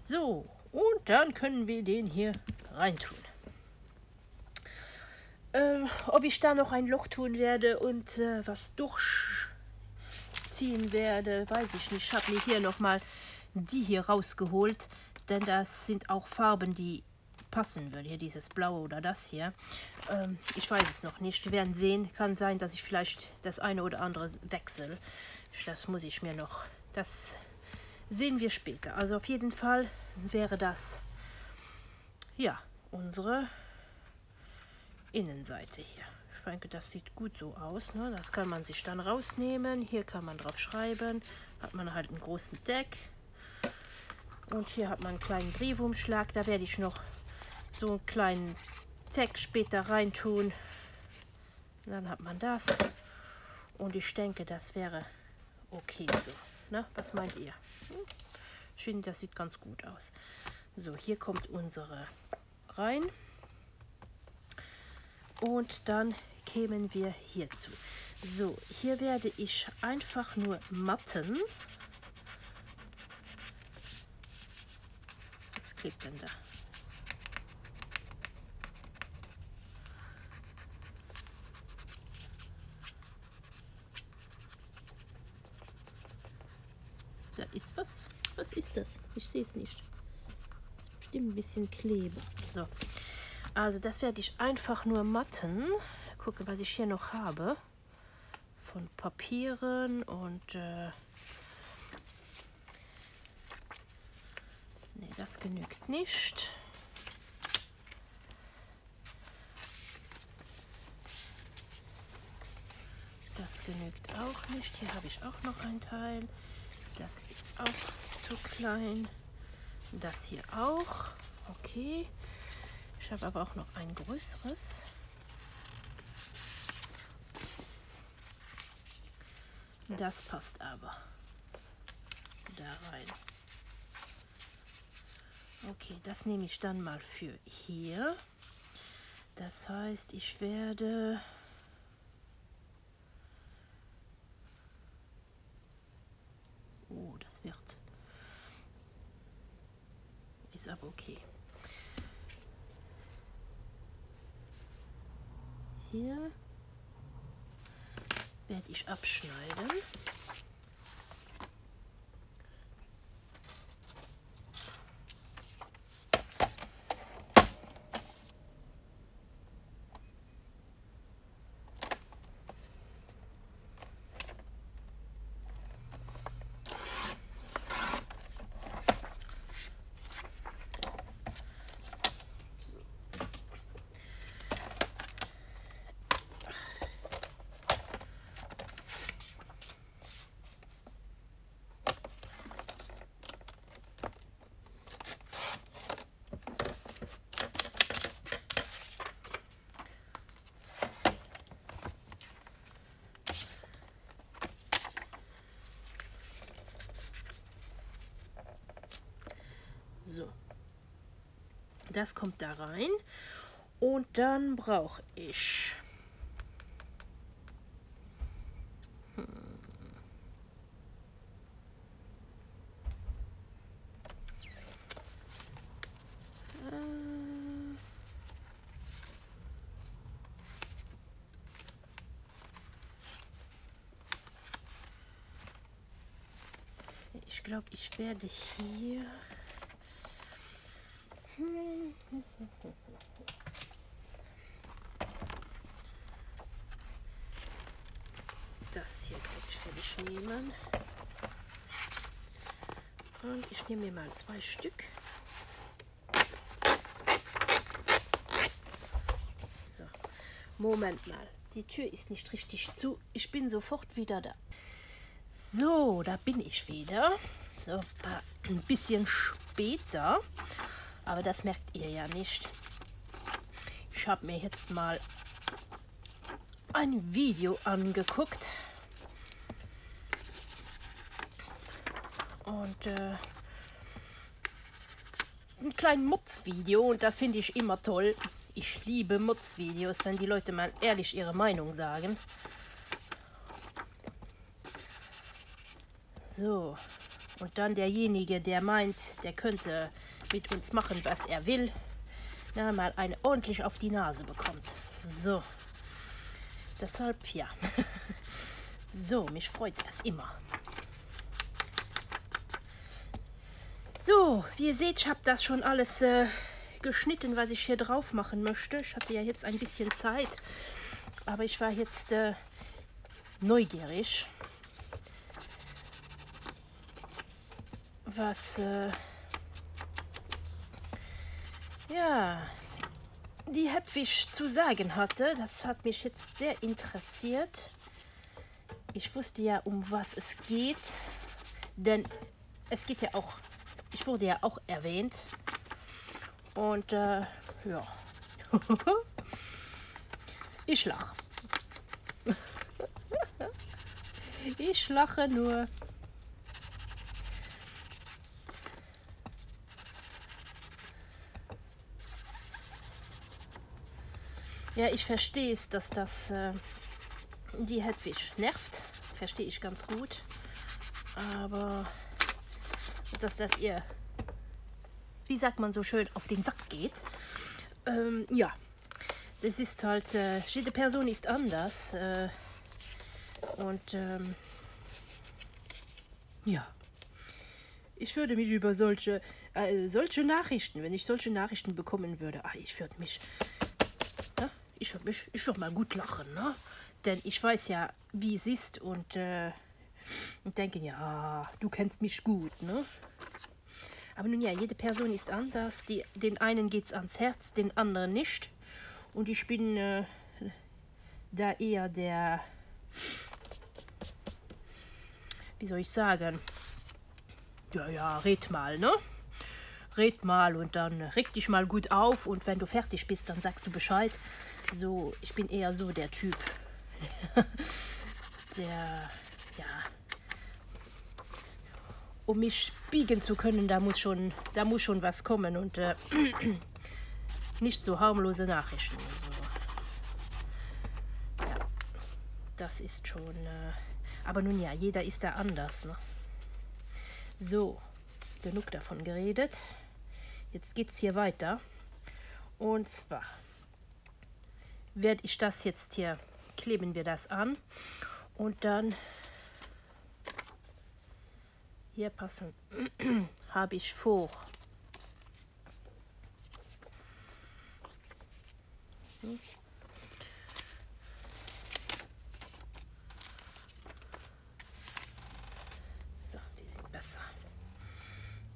So, und dann können wir den hier reintun. Äh, ob ich da noch ein Loch tun werde und äh, was durchziehen werde, weiß ich nicht. Ich habe mir hier nochmal die hier rausgeholt, denn das sind auch Farben, die passen würden. Hier dieses Blaue oder das hier. Ähm, ich weiß es noch nicht. Wir werden sehen. Kann sein, dass ich vielleicht das eine oder andere wechsle. Das muss ich mir noch... Das sehen wir später. Also auf jeden Fall wäre das ja unsere Innenseite hier. Ich denke, das sieht gut so aus. Ne? Das kann man sich dann rausnehmen. Hier kann man drauf schreiben. Hat man halt einen großen Deck. Und hier hat man einen kleinen Briefumschlag. Da werde ich noch so einen kleinen Tag später reintun. Dann hat man das. Und ich denke, das wäre okay so. Ne? Was meint ihr? Ich finde, das sieht ganz gut aus. So, hier kommt unsere rein. Und dann kämen wir hierzu. So, hier werde ich einfach nur Matten. Was klebt denn da? Da ist was. Was ist das? Ich sehe es nicht. Bestimmt ein bisschen Kleber. So. Also das werde ich einfach nur matten. Gucke, was ich hier noch habe. Von Papieren und... Äh nee, das genügt nicht. Das genügt auch nicht. Hier habe ich auch noch ein Teil. Das ist auch zu klein. Das hier auch. Okay. Ich habe aber auch noch ein größeres. Das passt aber da rein. Okay, das nehme ich dann mal für hier. Das heißt, ich werde Oh, das wird. Ist aber okay. Hier werde ich abschneiden. Das kommt da rein. Und dann brauche ich hm. Ich glaube, ich werde hier das hier kann ich fertig nehmen. Und nehme mir mal zwei Stück. So. Moment mal. Die Tür ist nicht richtig zu. Ich bin sofort wieder da. So, da bin ich wieder. So, ein bisschen später. Aber das merkt ihr ja nicht. Ich habe mir jetzt mal ein Video angeguckt. Und äh, ein kleines Mutz-Video und das finde ich immer toll. Ich liebe Mutz-Videos, wenn die Leute mal ehrlich ihre Meinung sagen. So, und dann derjenige, der meint, der könnte mit uns machen, was er will, na, mal eine ordentlich auf die Nase bekommt. So, deshalb ja. so, mich freut es immer. So, wie ihr seht, ich habe das schon alles äh, geschnitten, was ich hier drauf machen möchte. Ich hatte ja jetzt ein bisschen Zeit, aber ich war jetzt äh, neugierig, was äh, ja, die Hedwig zu sagen hatte, das hat mich jetzt sehr interessiert. Ich wusste ja, um was es geht, denn es geht ja auch, ich wurde ja auch erwähnt. Und äh, ja, ich lache. ich lache nur. Ja, ich verstehe es, dass das äh, die Hedwig nervt. Verstehe ich ganz gut. Aber dass das ihr, wie sagt man so schön, auf den Sack geht. Ähm, ja, das ist halt, äh, jede Person ist anders. Äh, und ähm, ja, ich würde mich über solche, äh, solche Nachrichten, wenn ich solche Nachrichten bekommen würde, ach, ich würde mich ich würde mich, ich würde mal gut lachen, ne? Denn ich weiß ja, wie es ist und, äh, und denke, ja, du kennst mich gut, ne? Aber nun ja, jede Person ist anders. Die, den einen geht es ans Herz, den anderen nicht. Und ich bin äh, da eher der, wie soll ich sagen, ja, ja, red mal, ne? Red mal und dann reg dich mal gut auf und wenn du fertig bist, dann sagst du Bescheid. So, ich bin eher so der Typ, der ja, um mich biegen zu können, da muss schon, da muss schon was kommen und äh, nicht so harmlose Nachrichten. Also, ja, das ist schon, äh, aber nun ja, jeder ist da anders. Ne? So, genug davon geredet. Jetzt geht es hier weiter. Und zwar werde ich das jetzt hier, kleben wir das an und dann hier passen habe ich vor. So, die sind besser.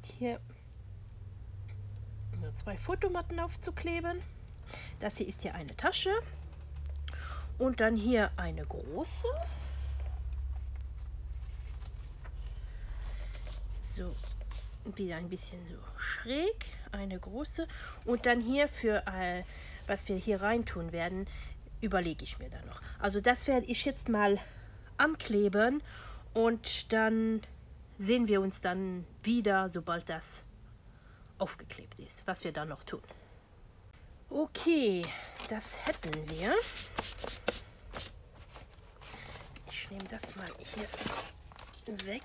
Hier nur zwei Fotomatten aufzukleben. Das hier ist hier eine Tasche. Und dann hier eine große. So, wieder ein bisschen so schräg. Eine große. Und dann hier für, äh, was wir hier rein tun werden, überlege ich mir dann noch. Also das werde ich jetzt mal ankleben. Und dann sehen wir uns dann wieder, sobald das aufgeklebt ist, was wir dann noch tun. Okay, das hätten wir. Ich nehme das mal hier weg.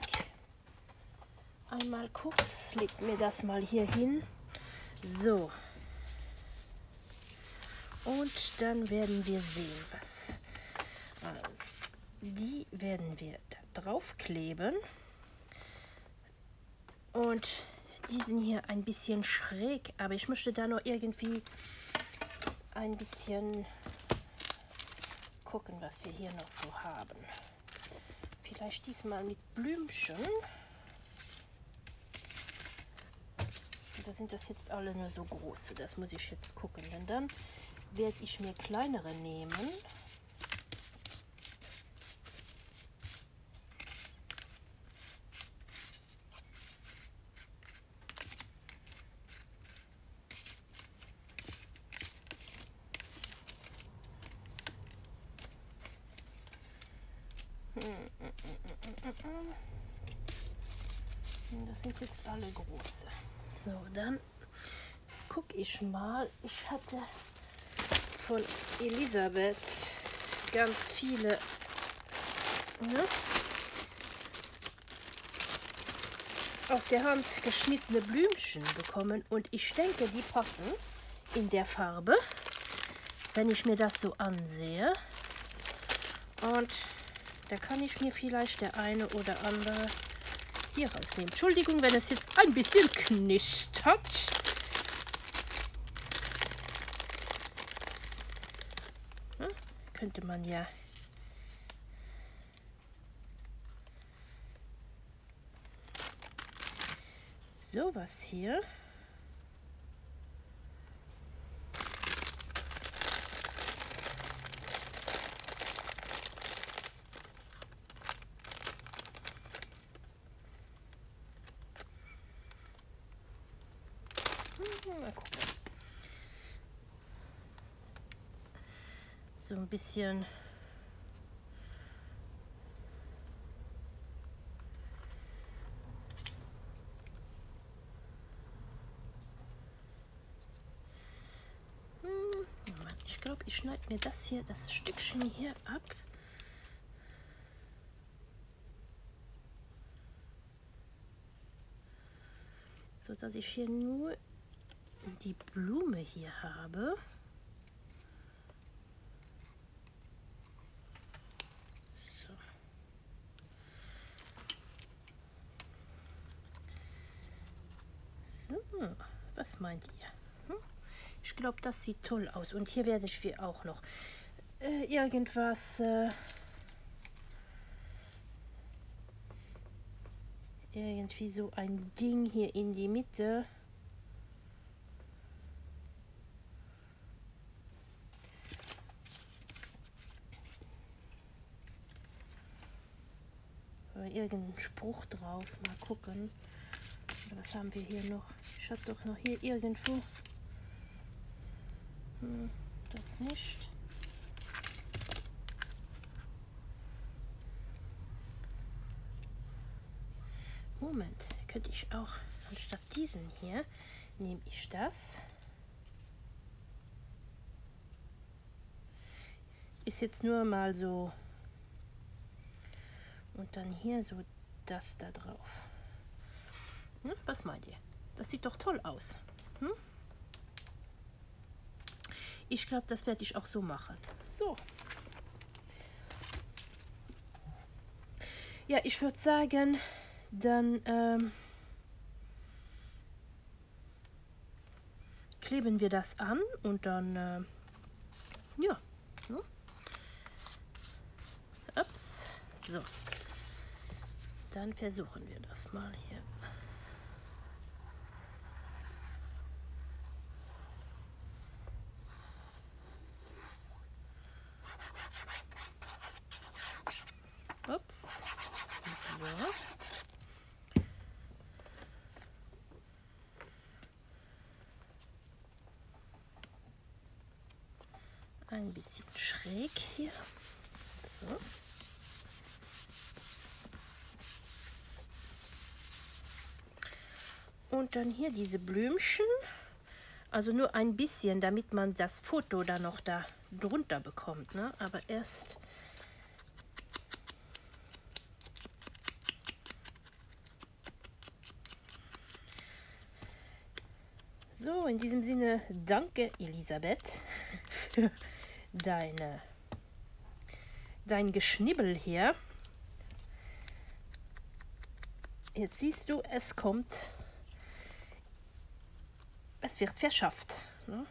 Einmal kurz, leg mir das mal hier hin. So. Und dann werden wir sehen, was. Also, die werden wir da drauf kleben. Und die sind hier ein bisschen schräg, aber ich möchte da noch irgendwie ein bisschen gucken, was wir hier noch so haben. Vielleicht diesmal mit Blümchen. Da sind das jetzt alle nur so große. Das muss ich jetzt gucken. Denn dann werde ich mir kleinere nehmen. Das sind jetzt alle große. So, dann gucke ich mal. Ich hatte von Elisabeth ganz viele ne, auf der Hand geschnittene Blümchen bekommen und ich denke, die passen in der Farbe, wenn ich mir das so ansehe. Und da kann ich mir vielleicht der eine oder andere hier rausnehmen. Entschuldigung, wenn es jetzt ein bisschen knistert. Hm, könnte man ja sowas hier. Mal gucken. So ein bisschen hm, ich glaube, ich schneide mir das hier, das Stückchen hier ab. so dass ich hier nur die Blume hier habe. So. so meint ihr? Hm? Ich glaube, das sieht toll aus. Und hier werde ich wie auch noch äh, irgendwas... Äh, irgendwie so ein Ding hier in die Mitte. irgendeinen Spruch drauf. Mal gucken. Was haben wir hier noch? Ich habe doch noch hier irgendwo. Hm, das nicht. Moment, könnte ich auch anstatt diesen hier, nehme ich das. Ist jetzt nur mal so. Und dann hier so das da drauf. Hm, was meint ihr? Das sieht doch toll aus. Hm? Ich glaube, das werde ich auch so machen. So. Ja, ich würde sagen, dann ähm, kleben wir das an und dann, äh, ja. Hm? Ups. So. Dann versuchen wir das mal hier. Ups. So. Ein bisschen schräg hier. So. Und dann hier diese Blümchen. Also nur ein bisschen, damit man das Foto dann noch da drunter bekommt. Ne? Aber erst So, in diesem Sinne, danke Elisabeth für deine, dein Geschnibbel hier. Jetzt siehst du, es kommt, es wird verschafft. Ne?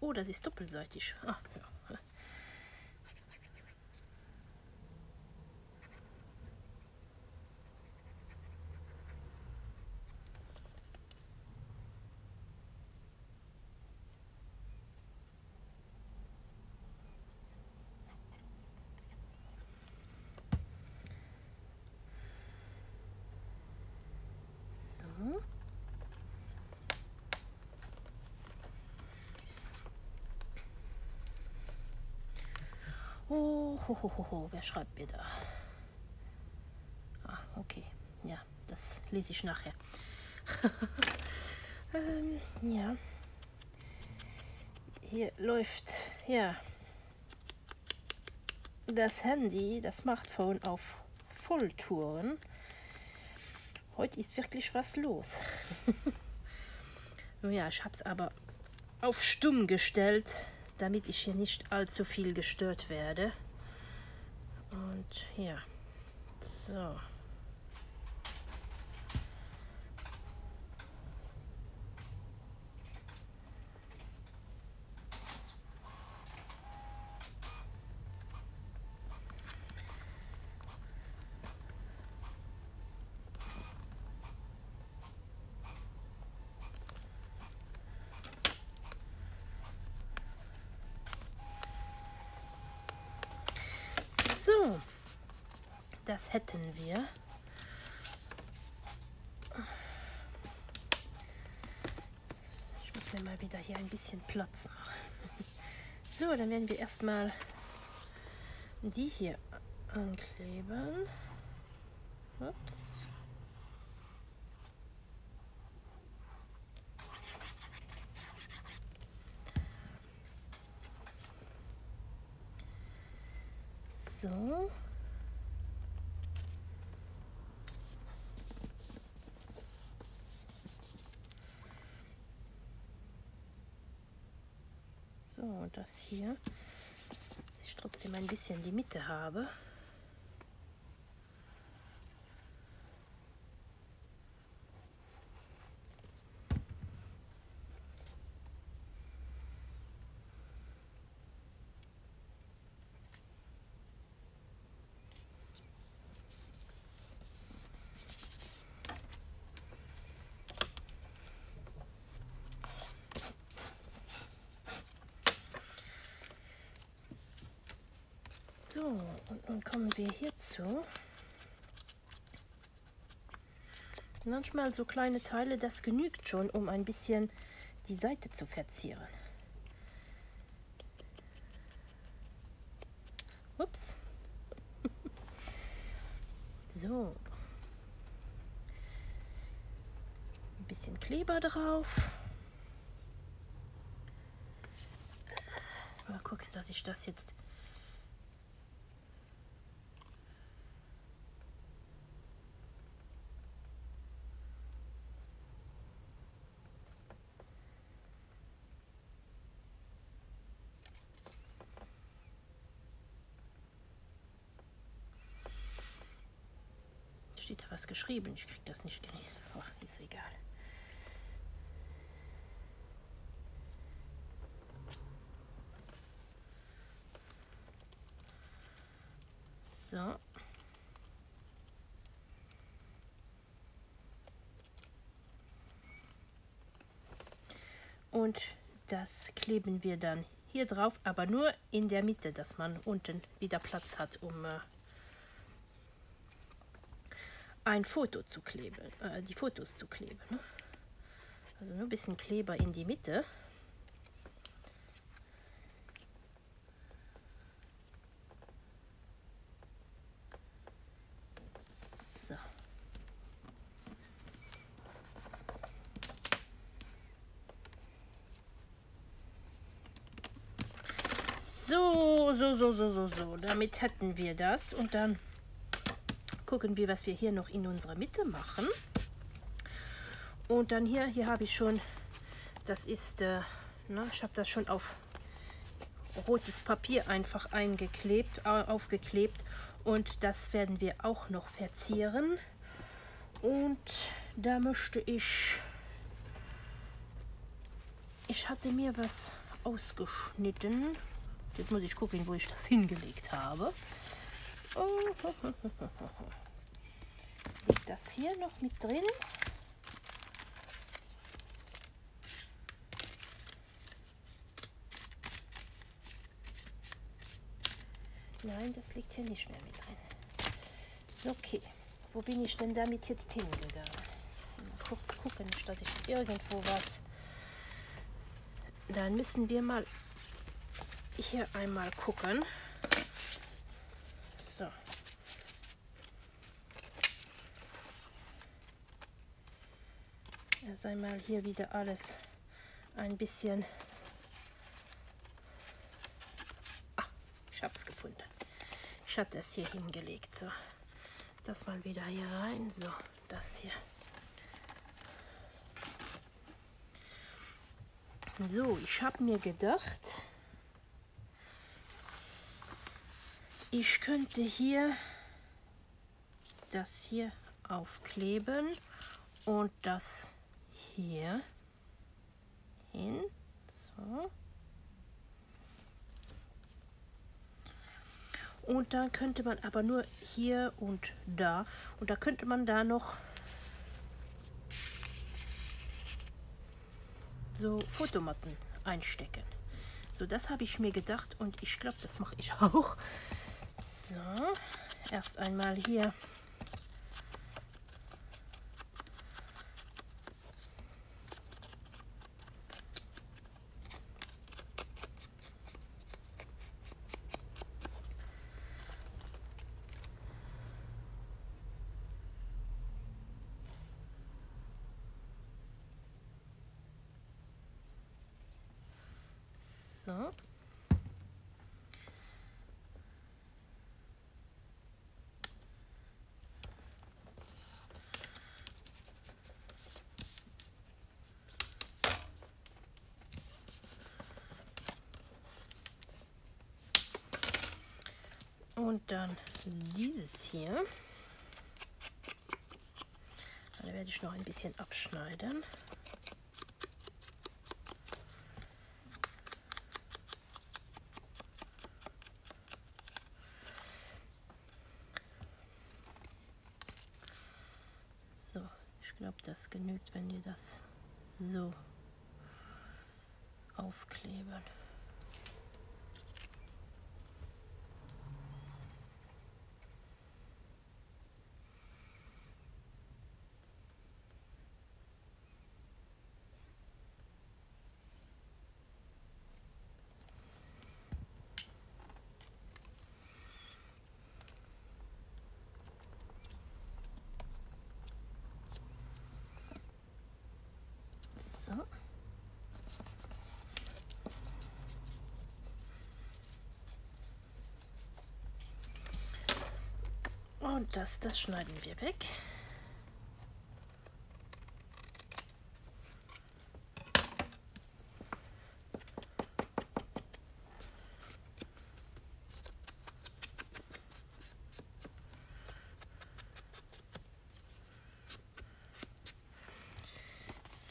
Oh, das ist doppelseitig. Ah, ja. Oh, ho, ho, ho, ho. wer schreibt mir da? Ah, okay. Ja, das lese ich nachher. ähm, ja. Hier läuft, ja, das Handy, das Smartphone auf Volltouren. Heute ist wirklich was los. Nun ja, ich habe es aber auf stumm gestellt damit ich hier nicht allzu viel gestört werde. Und ja, so. Hätten wir. Ich muss mir mal wieder hier ein bisschen Platz machen. So, dann werden wir erstmal die hier ankleben. Ups. So. und das hier, dass ich trotzdem ein bisschen die Mitte habe. So, und nun kommen wir hierzu. Manchmal so kleine Teile, das genügt schon, um ein bisschen die Seite zu verzieren. Ups. so. Ein bisschen Kleber drauf. Mal gucken, dass ich das jetzt steht da was geschrieben. Ich krieg das nicht. Ach, ist egal. So. Und das kleben wir dann hier drauf, aber nur in der Mitte, dass man unten wieder Platz hat, um äh, ein Foto zu kleben, äh, die Fotos zu kleben. Ne? Also nur ein bisschen Kleber in die Mitte. So. So, so, so, so, so, so. Damit hätten wir das und dann gucken wir, was wir hier noch in unserer Mitte machen. Und dann hier, hier habe ich schon, das ist, äh, na, ich habe das schon auf rotes Papier einfach eingeklebt, aufgeklebt und das werden wir auch noch verzieren. Und da möchte ich, ich hatte mir was ausgeschnitten. Jetzt muss ich gucken, wo ich das hingelegt habe. Liegt das hier noch mit drin? Nein, das liegt hier nicht mehr mit drin. Okay, wo bin ich denn damit jetzt hingegangen? Mal kurz gucken, nicht, dass ich irgendwo was... Dann müssen wir mal hier einmal gucken. Erst einmal hier wieder alles ein bisschen. Ah, ich habe es gefunden. Ich hatte es hier hingelegt. So, das mal wieder hier rein. So, das hier. So, ich habe mir gedacht, Ich könnte hier das hier aufkleben und das hier hin. So. Und dann könnte man aber nur hier und da. Und da könnte man da noch so Fotomatten einstecken. So, das habe ich mir gedacht und ich glaube, das mache ich auch. So, erst einmal hier So. Und dann dieses hier. Da werde ich noch ein bisschen abschneiden. So, ich glaube, das genügt, wenn ihr das so aufkleben. Und das, das schneiden wir weg.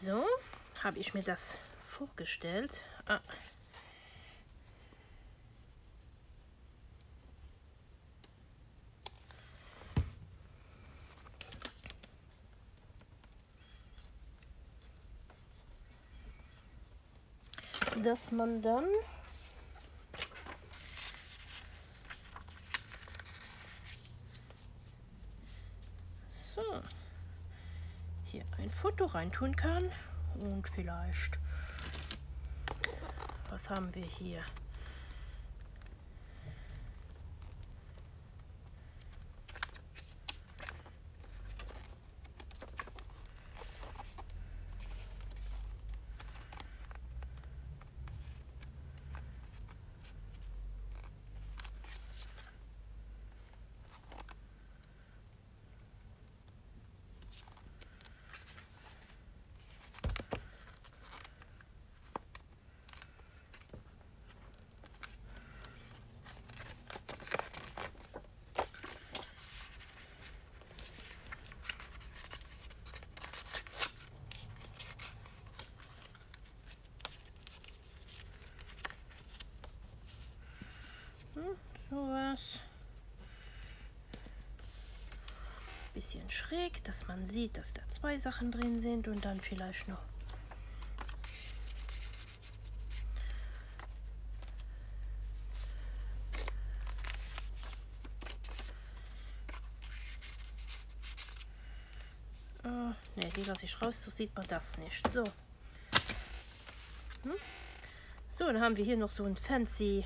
So, habe ich mir das vorgestellt. Ah. Dass man dann so hier ein Foto reintun kann und vielleicht was haben wir hier Hm, sowas. Bisschen schräg, dass man sieht, dass da zwei Sachen drin sind und dann vielleicht noch ne, die lasse ich raus, so sieht man das nicht. So. Hm? So, dann haben wir hier noch so ein fancy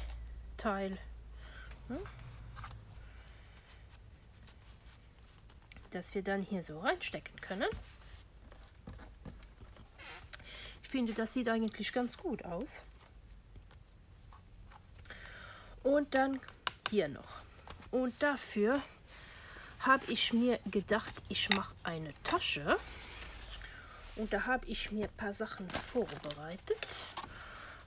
Teil. Hm? Das wir dann hier so reinstecken können. Ich finde, das sieht eigentlich ganz gut aus. Und dann hier noch. Und dafür habe ich mir gedacht, ich mache eine Tasche. Und da habe ich mir ein paar Sachen vorbereitet.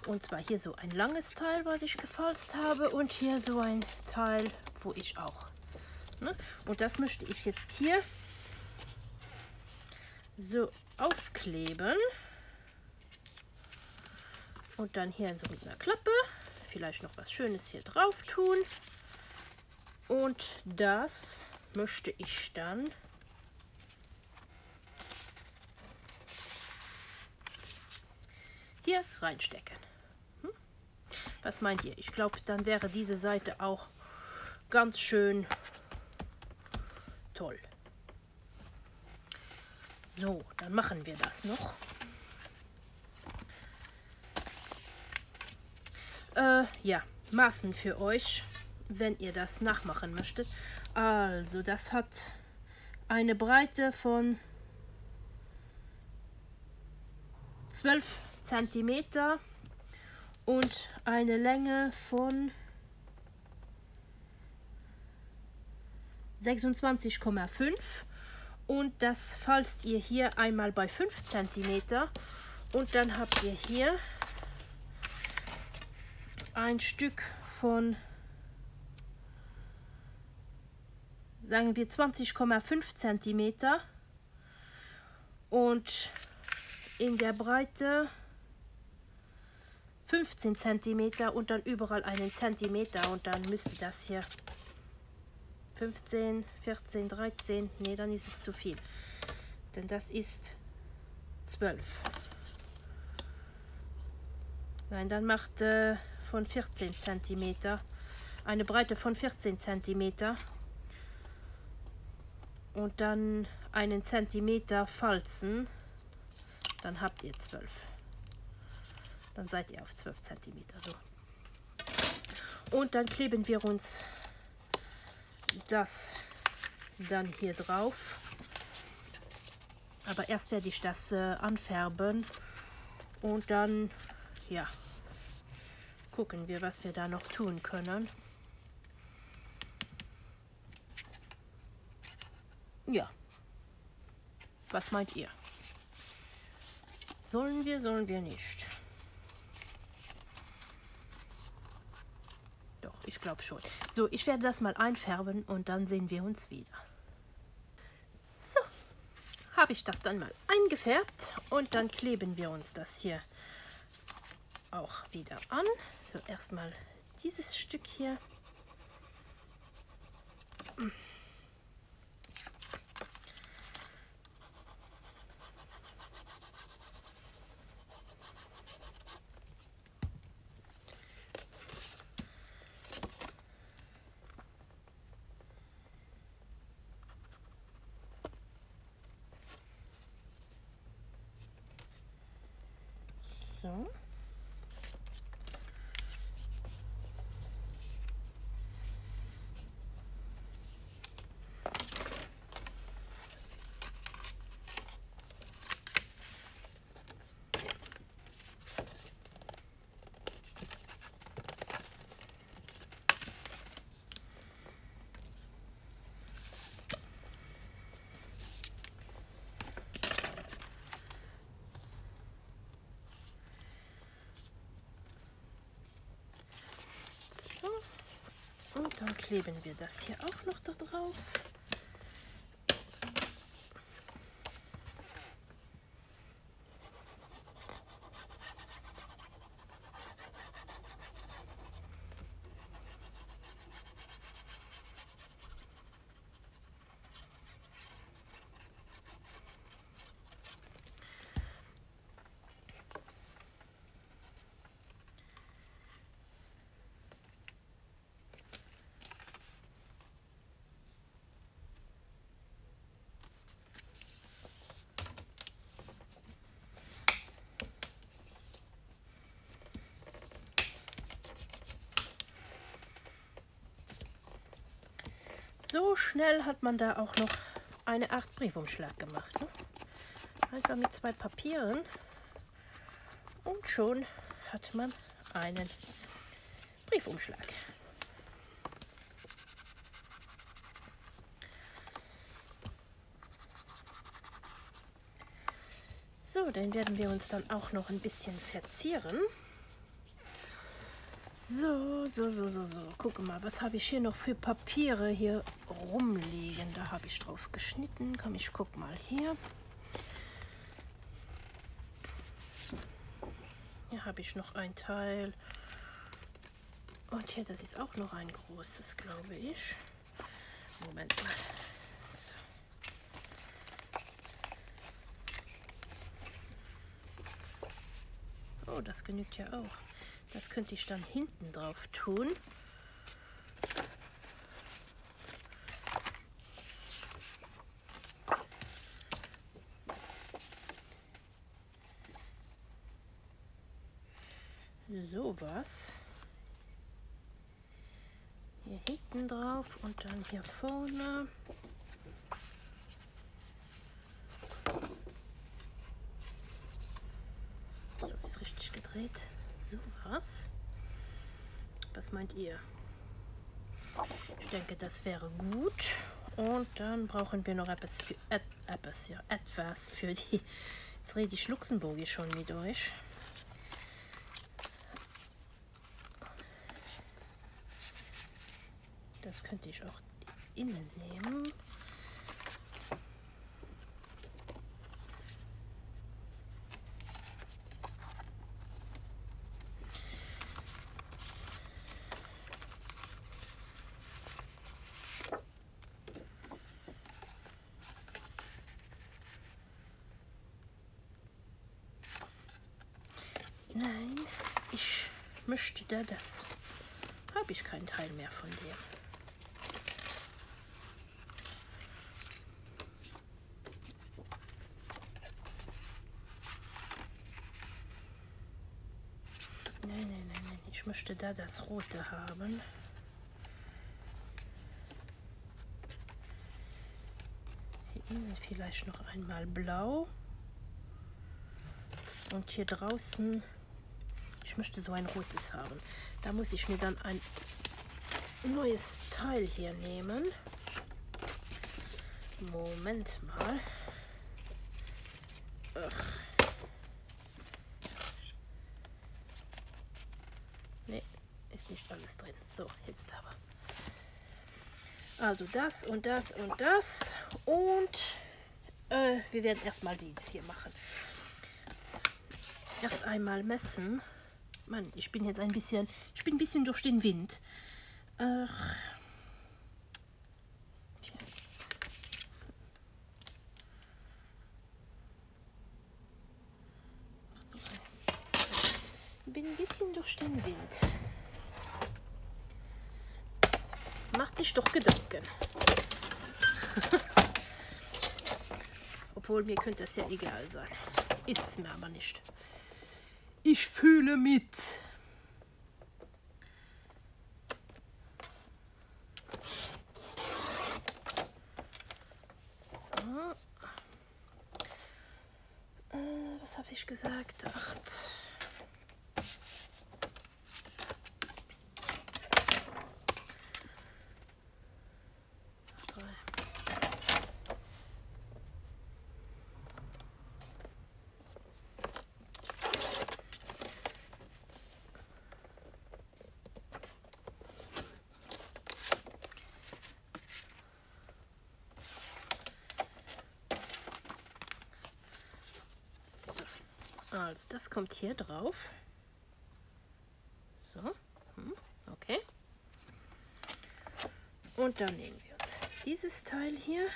Und zwar hier so ein langes Teil, was ich gefalzt habe. Und hier so ein Teil, wo ich auch. Ne? Und das möchte ich jetzt hier so aufkleben. Und dann hier so mit einer Klappe. Vielleicht noch was Schönes hier drauf tun. Und das möchte ich dann hier reinstecken. Was meint ihr? Ich glaube, dann wäre diese Seite auch ganz schön toll. So, dann machen wir das noch. Äh, ja, Maßen für euch, wenn ihr das nachmachen möchtet. Also, das hat eine Breite von 12 Zentimeter und eine Länge von 26,5 und das falzt ihr hier einmal bei 5 cm und dann habt ihr hier ein Stück von sagen wir 20,5 cm und in der Breite 15 cm und dann überall einen Zentimeter und dann müsste das hier 15, 14, 13, nee, dann ist es zu viel. Denn das ist 12. Nein, dann macht äh, von 14 cm eine Breite von 14 cm und dann einen Zentimeter falzen, dann habt ihr 12 dann seid ihr auf 12 cm. So. Und dann kleben wir uns das dann hier drauf. Aber erst werde ich das äh, anfärben und dann, ja, gucken wir, was wir da noch tun können. Ja. Was meint ihr? Sollen wir, sollen wir nicht? Ich glaube schon. So, ich werde das mal einfärben und dann sehen wir uns wieder. So, habe ich das dann mal eingefärbt und dann kleben wir uns das hier auch wieder an. So, erstmal dieses Stück hier. So. Und dann kleben wir das hier auch noch da drauf. So schnell hat man da auch noch eine Art Briefumschlag gemacht. Ne? Einfach mit zwei Papieren und schon hat man einen Briefumschlag. So, den werden wir uns dann auch noch ein bisschen verzieren. So, so, so, so, so. Guck mal, was habe ich hier noch für Papiere hier rumliegen? Da habe ich drauf geschnitten. Komm, ich guck mal hier. Hier habe ich noch ein Teil. Und hier, das ist auch noch ein großes, glaube ich. Moment mal. So. Oh, das genügt ja auch. Das könnte ich dann hinten drauf tun. Sowas. Hier hinten drauf und dann hier vorne. So, ist richtig gedreht. Sowas. Was meint ihr? Ich denke, das wäre gut. Und dann brauchen wir noch etwas für, etwas, ja, etwas für die... Jetzt rede ich Luxemburgisch schon mit euch. Das könnte ich auch innen nehmen. Nein, ich da das. Habe ich keinen Teil mehr von dem. Nein, nein, nein, nein. Ich möchte da das Rote haben. Vielleicht noch einmal blau. Und hier draußen möchte so ein rotes haben. Da muss ich mir dann ein neues Teil hier nehmen. Moment mal. Ach. Nee, ist nicht alles drin. So, jetzt aber. Also das und das und das. Und äh, wir werden erstmal dieses hier machen. Erst einmal messen. Mann, ich bin jetzt ein bisschen, ich bin ein bisschen durch den Wind. Ach. bin ein bisschen durch den Wind. Macht sich doch Gedanken. Obwohl, mir könnte das ja egal sein. Ist es mir aber nicht. Ich fühle mit. So. Äh, was habe ich gesagt? Acht. Also das kommt hier drauf. So, hm, okay. Und dann nehmen wir uns dieses Teil hier.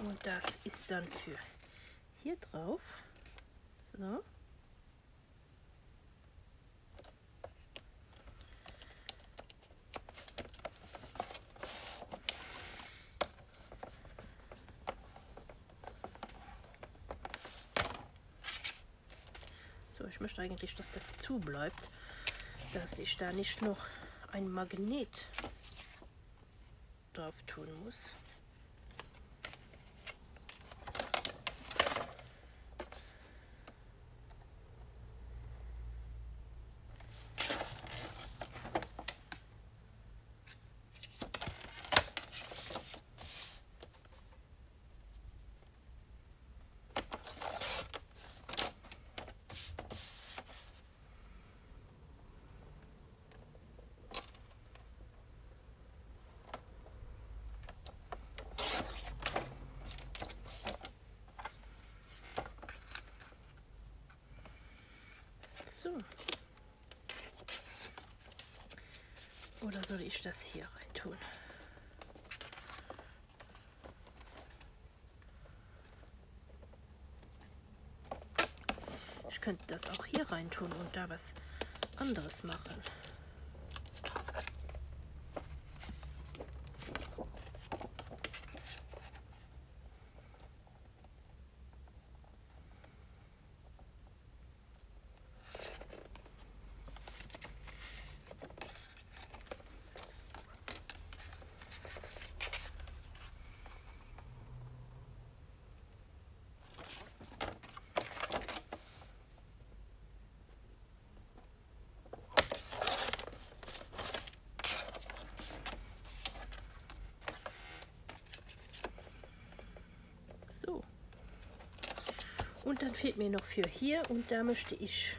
Und das ist dann für hier drauf. So. So, ich möchte eigentlich, dass das zu bleibt, dass ich da nicht noch ein Magnet drauf tun muss. Oder soll ich das hier rein tun? Ich könnte das auch hier rein tun und da was anderes machen. Und dann fehlt mir noch für hier und da möchte ich,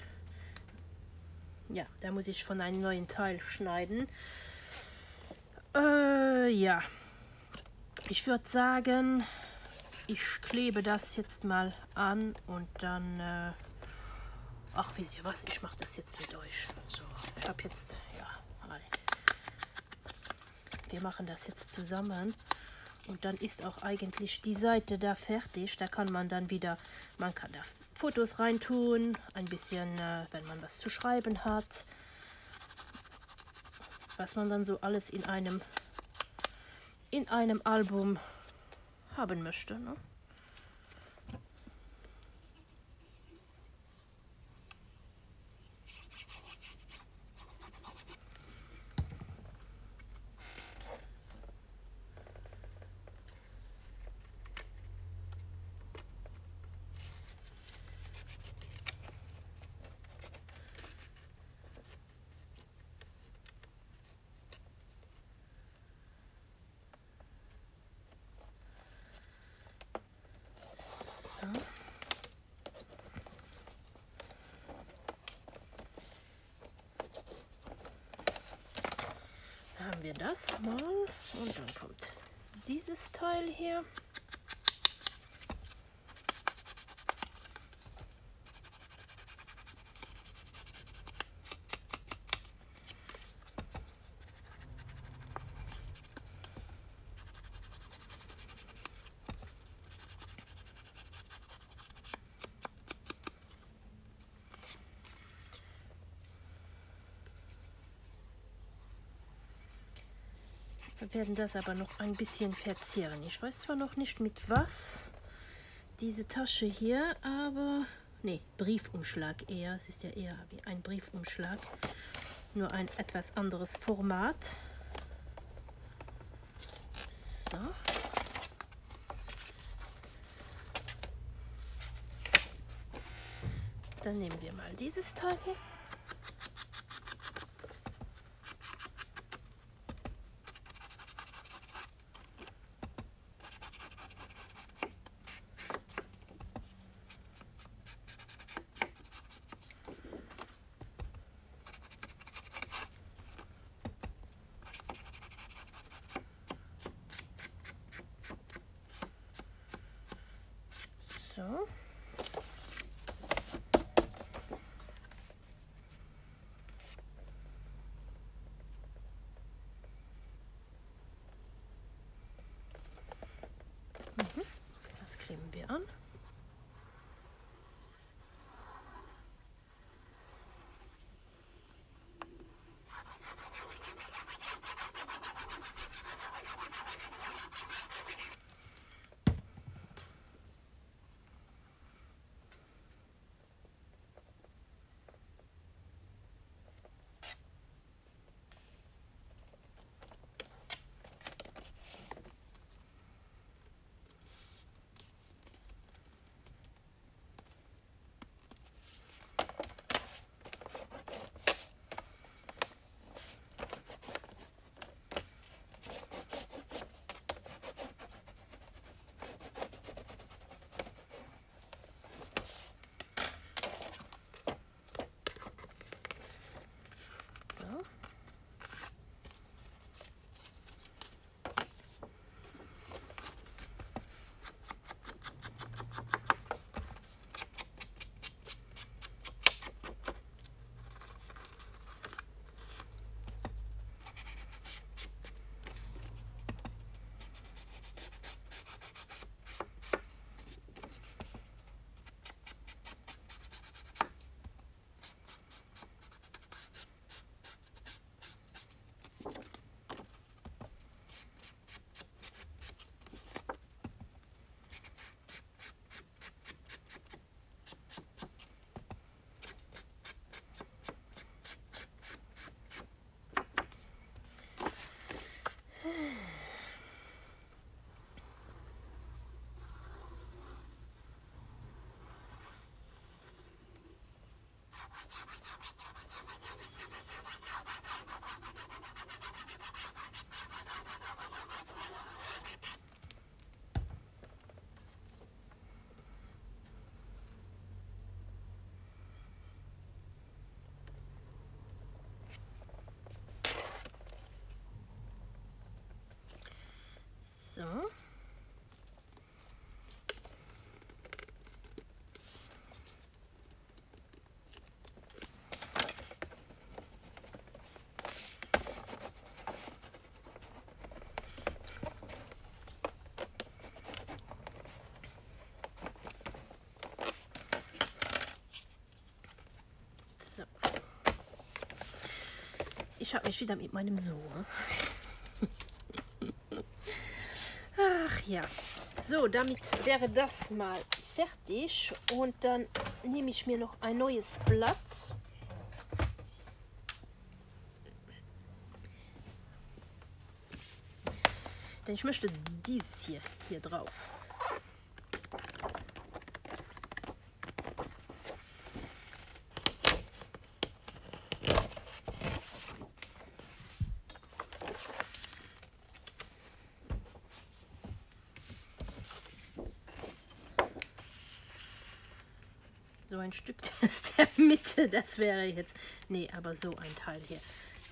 ja, da muss ich von einem neuen Teil schneiden. Äh, ja, ich würde sagen, ich klebe das jetzt mal an und dann, äh, ach, wisst ihr was, ich mache das jetzt mit euch. So, ich habe jetzt, ja, wir machen das jetzt zusammen Und dann ist auch eigentlich die Seite da fertig. Da kann man dann wieder, man kann da Fotos reintun, ein bisschen, äh, wenn man was zu schreiben hat. Was man dann so alles in einem, in einem Album haben möchte. Ne? haben wir das mal und dann kommt dieses Teil hier. Werden das aber noch ein bisschen verzieren. Ich weiß zwar noch nicht mit was, diese Tasche hier, aber... Ne, Briefumschlag eher. Es ist ja eher wie ein Briefumschlag. Nur ein etwas anderes Format. So. Dann nehmen wir mal dieses Teil hier. So. ich habe mich wieder mit meinem Sohn Ach ja. So, damit wäre das mal fertig. Und dann nehme ich mir noch ein neues Blatt. Denn ich möchte dieses hier, hier drauf. Ein Stück aus der Mitte, das wäre jetzt, nee, aber so ein Teil hier.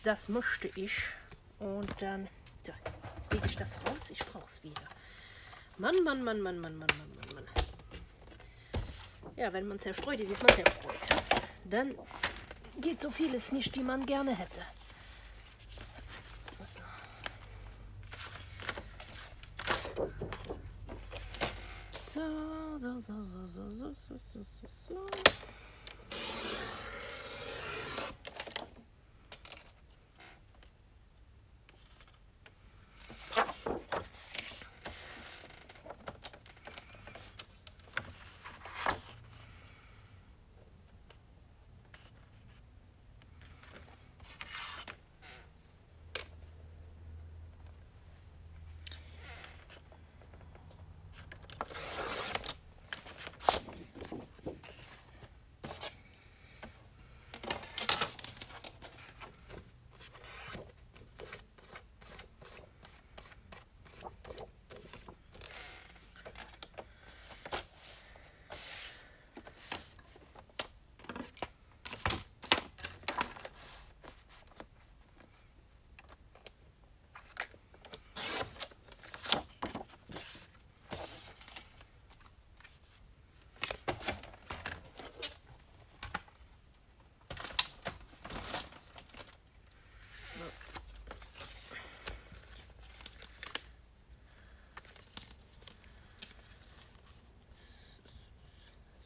Das möchte ich und dann, ja, jetzt lege ich das raus, ich brauche es wieder. Mann, Mann, Mann, Mann, Mann, Mann, Mann, Mann, Mann. Ja, wenn man zerstreut ist, ist man zerstreut. Dann geht so vieles nicht, wie man gerne hätte. So, so, so, so, so, so, so, so, so, so.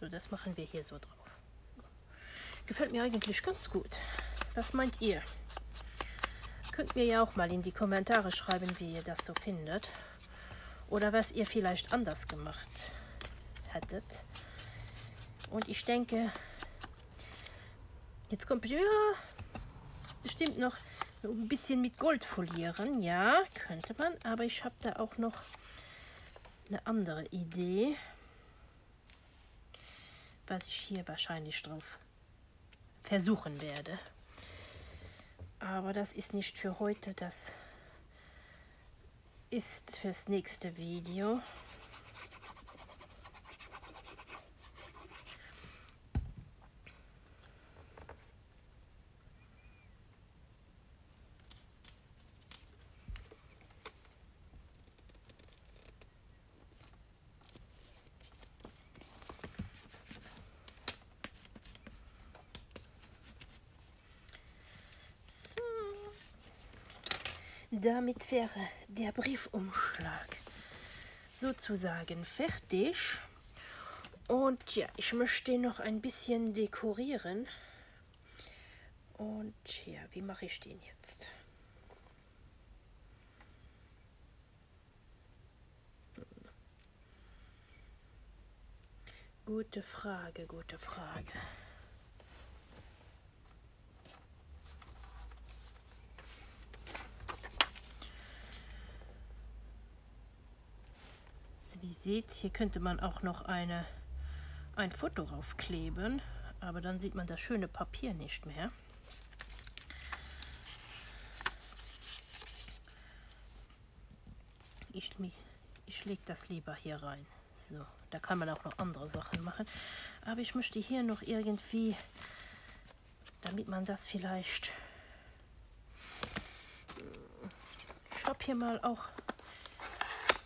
So, das machen wir hier so drauf. Gefällt mir eigentlich ganz gut. Was meint ihr? Könnt mir ja auch mal in die Kommentare schreiben, wie ihr das so findet. Oder was ihr vielleicht anders gemacht hättet. Und ich denke, jetzt kommt ja bestimmt noch ein bisschen mit Gold folieren. Ja, könnte man. Aber ich habe da auch noch eine andere Idee was ich hier wahrscheinlich drauf versuchen werde. Aber das ist nicht für heute, das ist fürs nächste Video. Damit wäre der Briefumschlag sozusagen fertig. Und ja, ich möchte noch ein bisschen dekorieren. Und ja, wie mache ich den jetzt? Gute Frage, gute Frage. Wie seht, hier könnte man auch noch eine, ein Foto draufkleben, aber dann sieht man das schöne Papier nicht mehr. Ich, ich lege das lieber hier rein. So, da kann man auch noch andere Sachen machen. Aber ich möchte hier noch irgendwie, damit man das vielleicht... Ich habe hier mal auch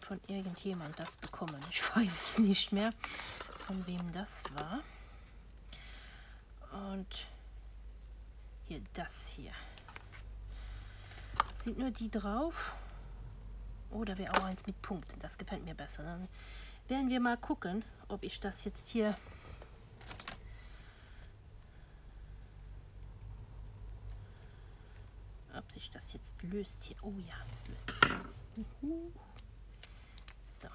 von irgendjemand das bekommen. Ich weiß es nicht mehr, von wem das war. Und hier das hier. Sind nur die drauf. Oder wäre auch eins mit Punkten. Das gefällt mir besser. Dann werden wir mal gucken, ob ich das jetzt hier ob sich das jetzt löst hier. Oh ja, es löst sich. So.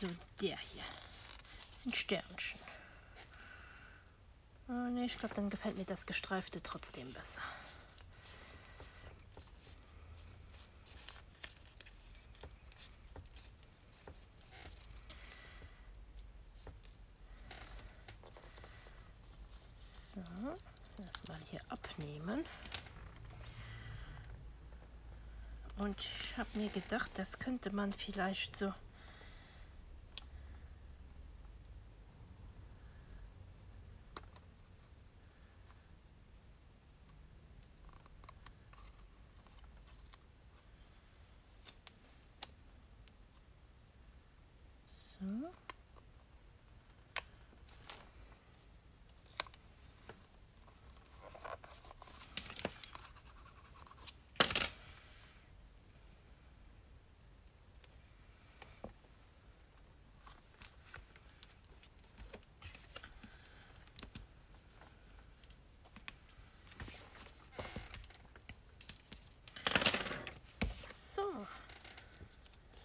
So, der hier. Das sind Sternchen. Oh, nee, ich glaube, dann gefällt mir das Gestreifte trotzdem besser. So, das mal hier abnehmen. Und ich habe mir gedacht, das könnte man vielleicht so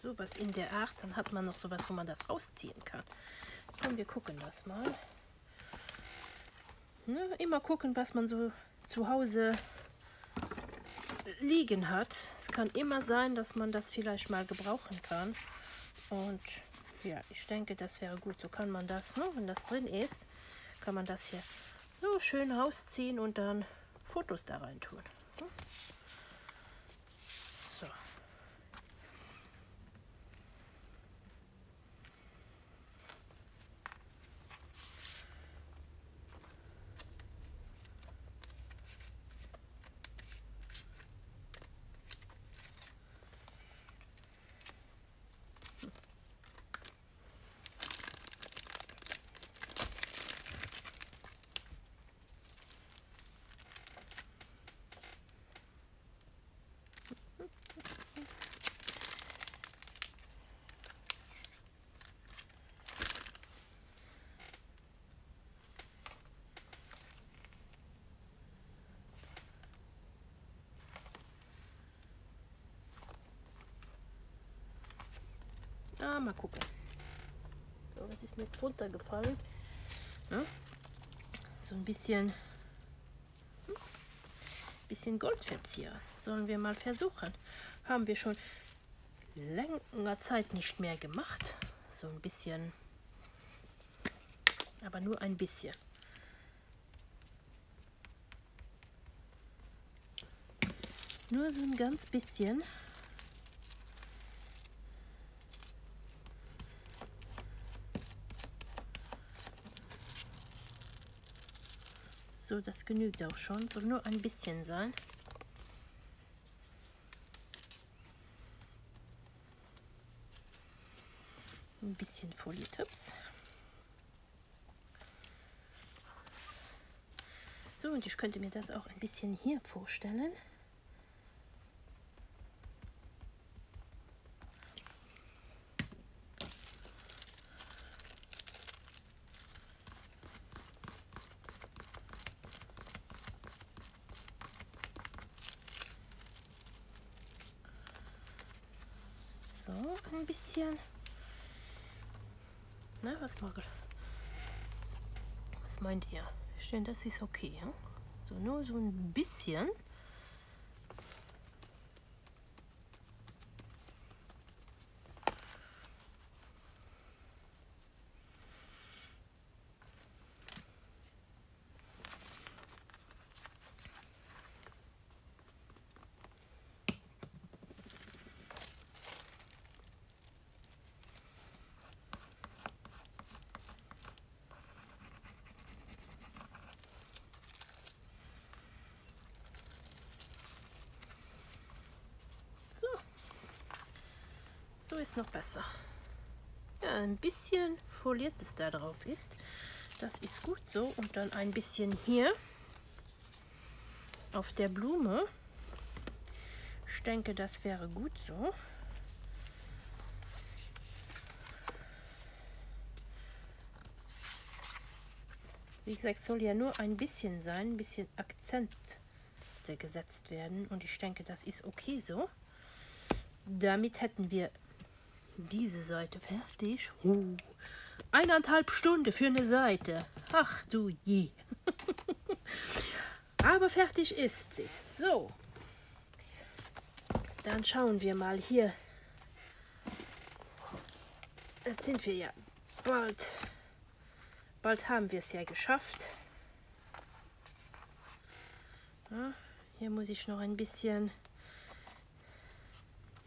sowas in der Art, dann hat man noch sowas, wo man das rausziehen kann. Und wir gucken das mal. Ne? Immer gucken, was man so zu Hause liegen hat. Es kann immer sein, dass man das vielleicht mal gebrauchen kann. Und ja, ich denke, das wäre gut. So kann man das, ne? wenn das drin ist, kann man das hier so schön rausziehen und dann Fotos da rein tun. Ne? Ah, mal gucken. So, was ist mir jetzt runtergefallen? Ja? So ein bisschen, hm? bisschen Goldverzier. Sollen wir mal versuchen. Haben wir schon länger Zeit nicht mehr gemacht. So ein bisschen, aber nur ein bisschen. Nur so ein ganz bisschen. So, das genügt auch schon. Soll nur ein bisschen sein. Ein bisschen Folietipps. So, und ich könnte mir das auch ein bisschen hier vorstellen. ein bisschen. Na, was mag Was meint ihr? Ich denke, das ist okay. Ja? So, nur so ein bisschen. So ist noch besser. Ja, ein bisschen foliertes da drauf ist. Das ist gut so. Und dann ein bisschen hier auf der Blume. Ich denke, das wäre gut so. Wie gesagt, soll ja nur ein bisschen sein, ein bisschen Akzente gesetzt werden. Und ich denke, das ist okay so. Damit hätten wir diese Seite fertig. Uh, eineinhalb Stunden für eine Seite. Ach du je. Aber fertig ist sie. So. Dann schauen wir mal hier. Jetzt sind wir ja bald. Bald haben wir es ja geschafft. Ja, hier muss ich noch ein bisschen.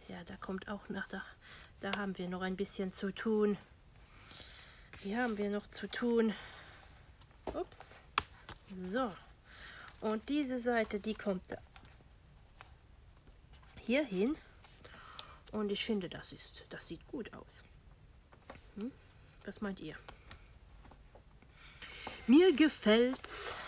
Ja, da kommt auch nach da. Da haben wir noch ein bisschen zu tun. Hier haben wir noch zu tun. Ups. So. Und diese Seite, die kommt hier hin. Und ich finde, das ist, das sieht gut aus. Hm? Was meint ihr? Mir gefällt's.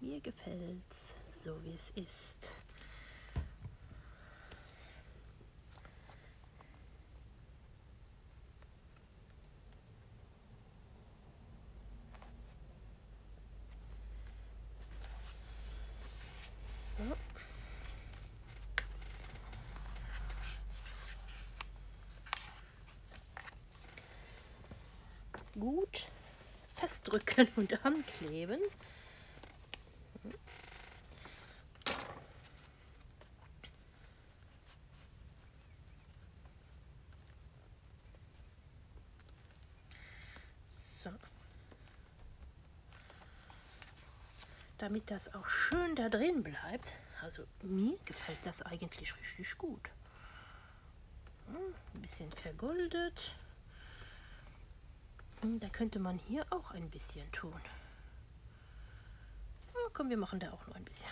Mir gefällt's, so wie es ist. gut festdrücken und ankleben. So. Damit das auch schön da drin bleibt. Also mir gefällt das eigentlich richtig gut. Ein bisschen vergoldet. Hm, da könnte man hier auch ein bisschen tun. Komm, wir machen da auch noch ein bisschen.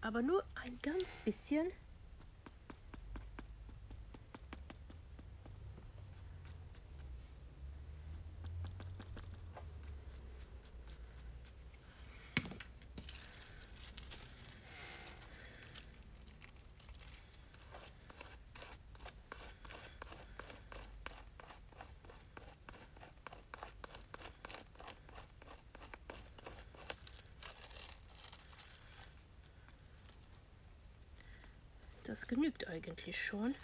Aber nur ein ganz bisschen. Das genügt eigentlich schon.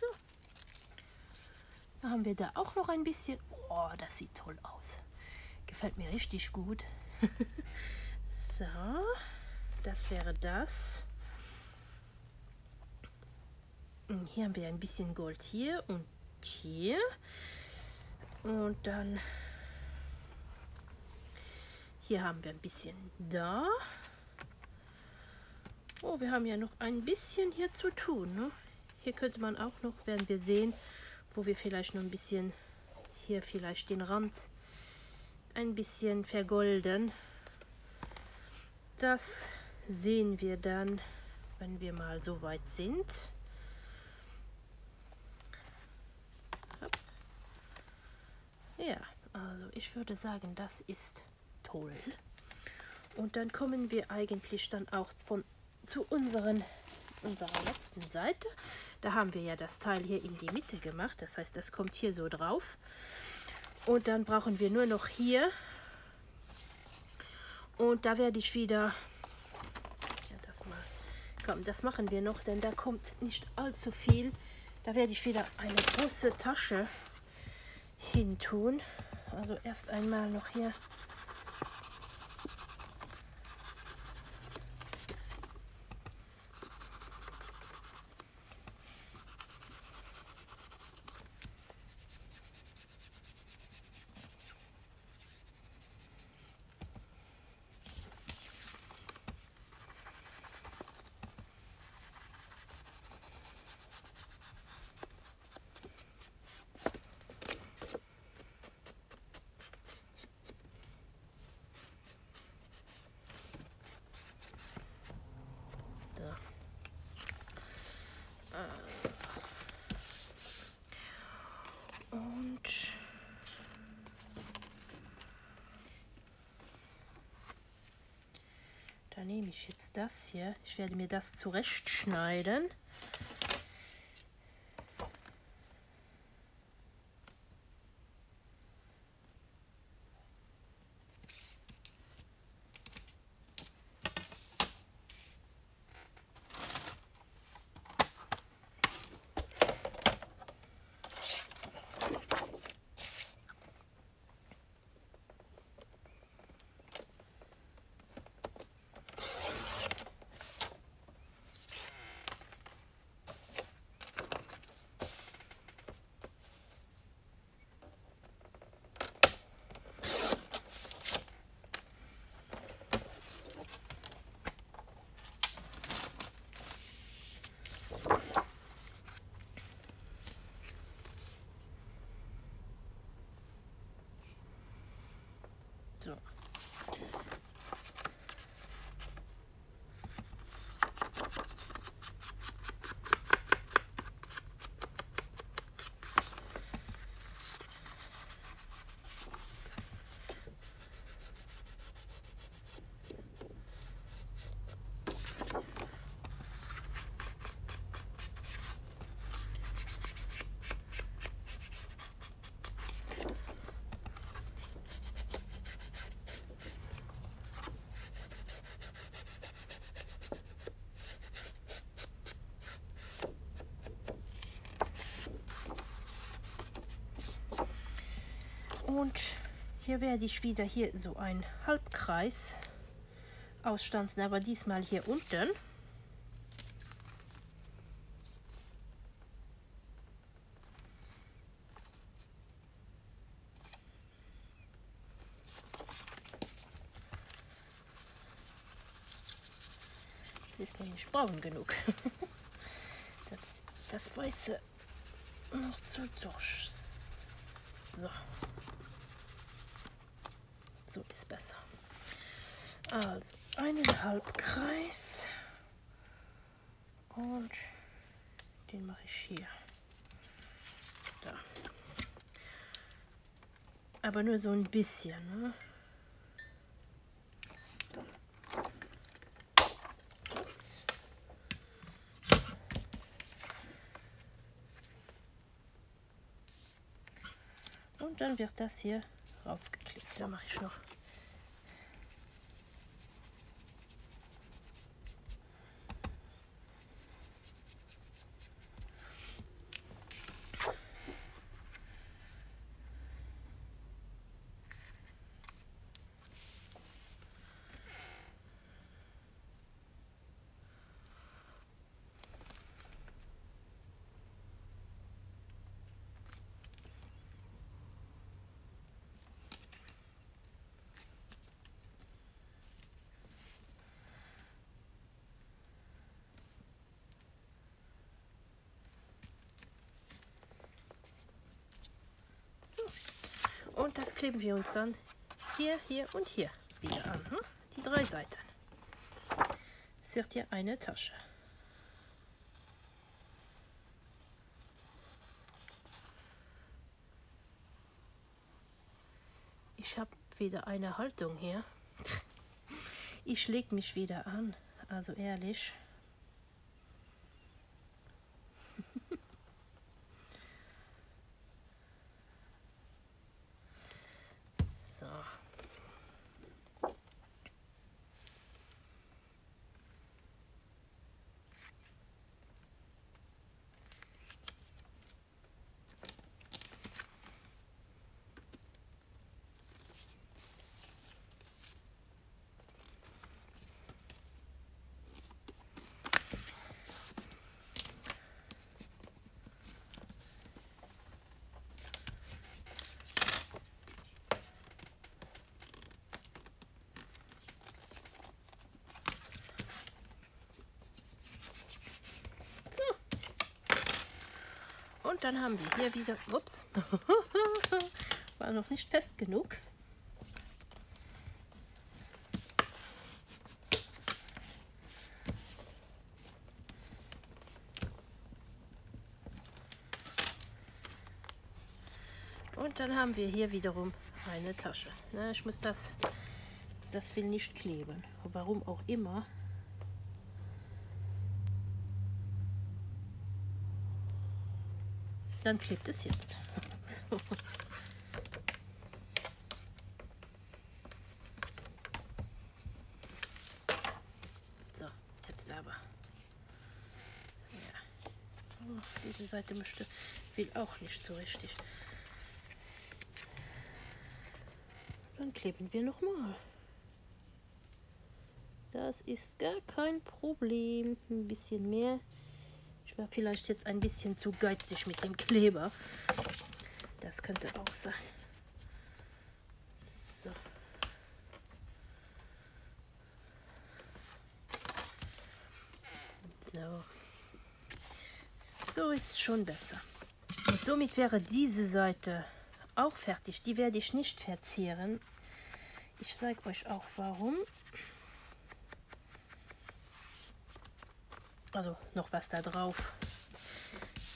So. Da haben wir da auch noch ein bisschen. Oh, das sieht toll aus. Gefällt mir richtig gut. so, das wäre das. Hier haben wir ein bisschen Gold hier und hier. Und dann hier haben wir ein bisschen da. Oh, wir haben ja noch ein bisschen hier zu tun. Ne? Hier könnte man auch noch, werden wir sehen, wo wir vielleicht noch ein bisschen, hier vielleicht den Rand ein bisschen vergolden. Das sehen wir dann, wenn wir mal so weit sind. Ja, also ich würde sagen, das ist toll. Und dann kommen wir eigentlich dann auch von, zu unseren, unserer letzten Seite. Da haben wir ja das Teil hier in die Mitte gemacht. Das heißt, das kommt hier so drauf. Und dann brauchen wir nur noch hier. Und da werde ich wieder... Ja, das mal... Komm, das machen wir noch, denn da kommt nicht allzu viel. Da werde ich wieder eine große Tasche hin tun. Also erst einmal noch hier ich jetzt das hier. Ich werde mir das zurechtschneiden. So. Und hier werde ich wieder hier so ein Halbkreis ausstanzen, aber diesmal hier unten. Das ist mir nicht braun genug. Das, das Weiße noch zu durch. So. So ist besser. Also einen Halbkreis und den mache ich hier. Da. Aber nur so ein bisschen. Ne? Und dann wird das hier raufgeklebt. Da mache ich noch Und das kleben wir uns dann hier, hier und hier wieder an. Hm? Die drei Seiten. Es wird hier eine Tasche. Ich habe wieder eine Haltung hier. Ich lege mich wieder an. Also ehrlich. Und dann haben wir hier wieder, ups, war noch nicht fest genug. Und dann haben wir hier wiederum eine Tasche. Ich muss das das will nicht kleben. Warum auch immer. Dann klebt es jetzt. So. jetzt aber. Oh, diese Seite möchte, will auch nicht so richtig. Dann kleben wir noch mal. Das ist gar kein Problem. Ein bisschen mehr. War vielleicht jetzt ein bisschen zu geizig mit dem Kleber. Das könnte auch sein. So. So. So ist schon besser. Und somit wäre diese Seite auch fertig. Die werde ich nicht verzieren. Ich zeige euch auch warum. Also noch was da drauf.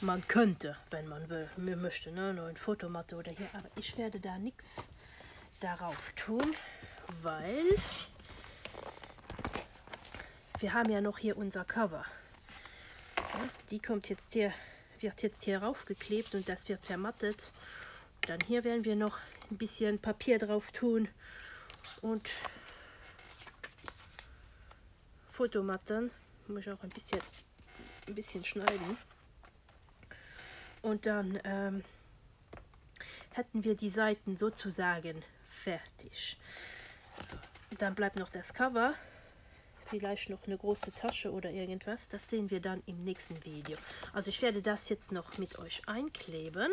Man könnte, wenn man will, mir möchte, ne, nur ein Fotomatte oder hier, aber ich werde da nichts darauf tun, weil wir haben ja noch hier unser Cover. Ja, die kommt jetzt hier, wird jetzt hier raufgeklebt und das wird vermattet dann hier werden wir noch ein bisschen Papier drauf tun und Fotomatten. Muss ich auch ein bisschen, ein bisschen schneiden. Und dann ähm, hätten wir die Seiten sozusagen fertig. Dann bleibt noch das Cover. Vielleicht noch eine große Tasche oder irgendwas. Das sehen wir dann im nächsten Video. Also ich werde das jetzt noch mit euch einkleben.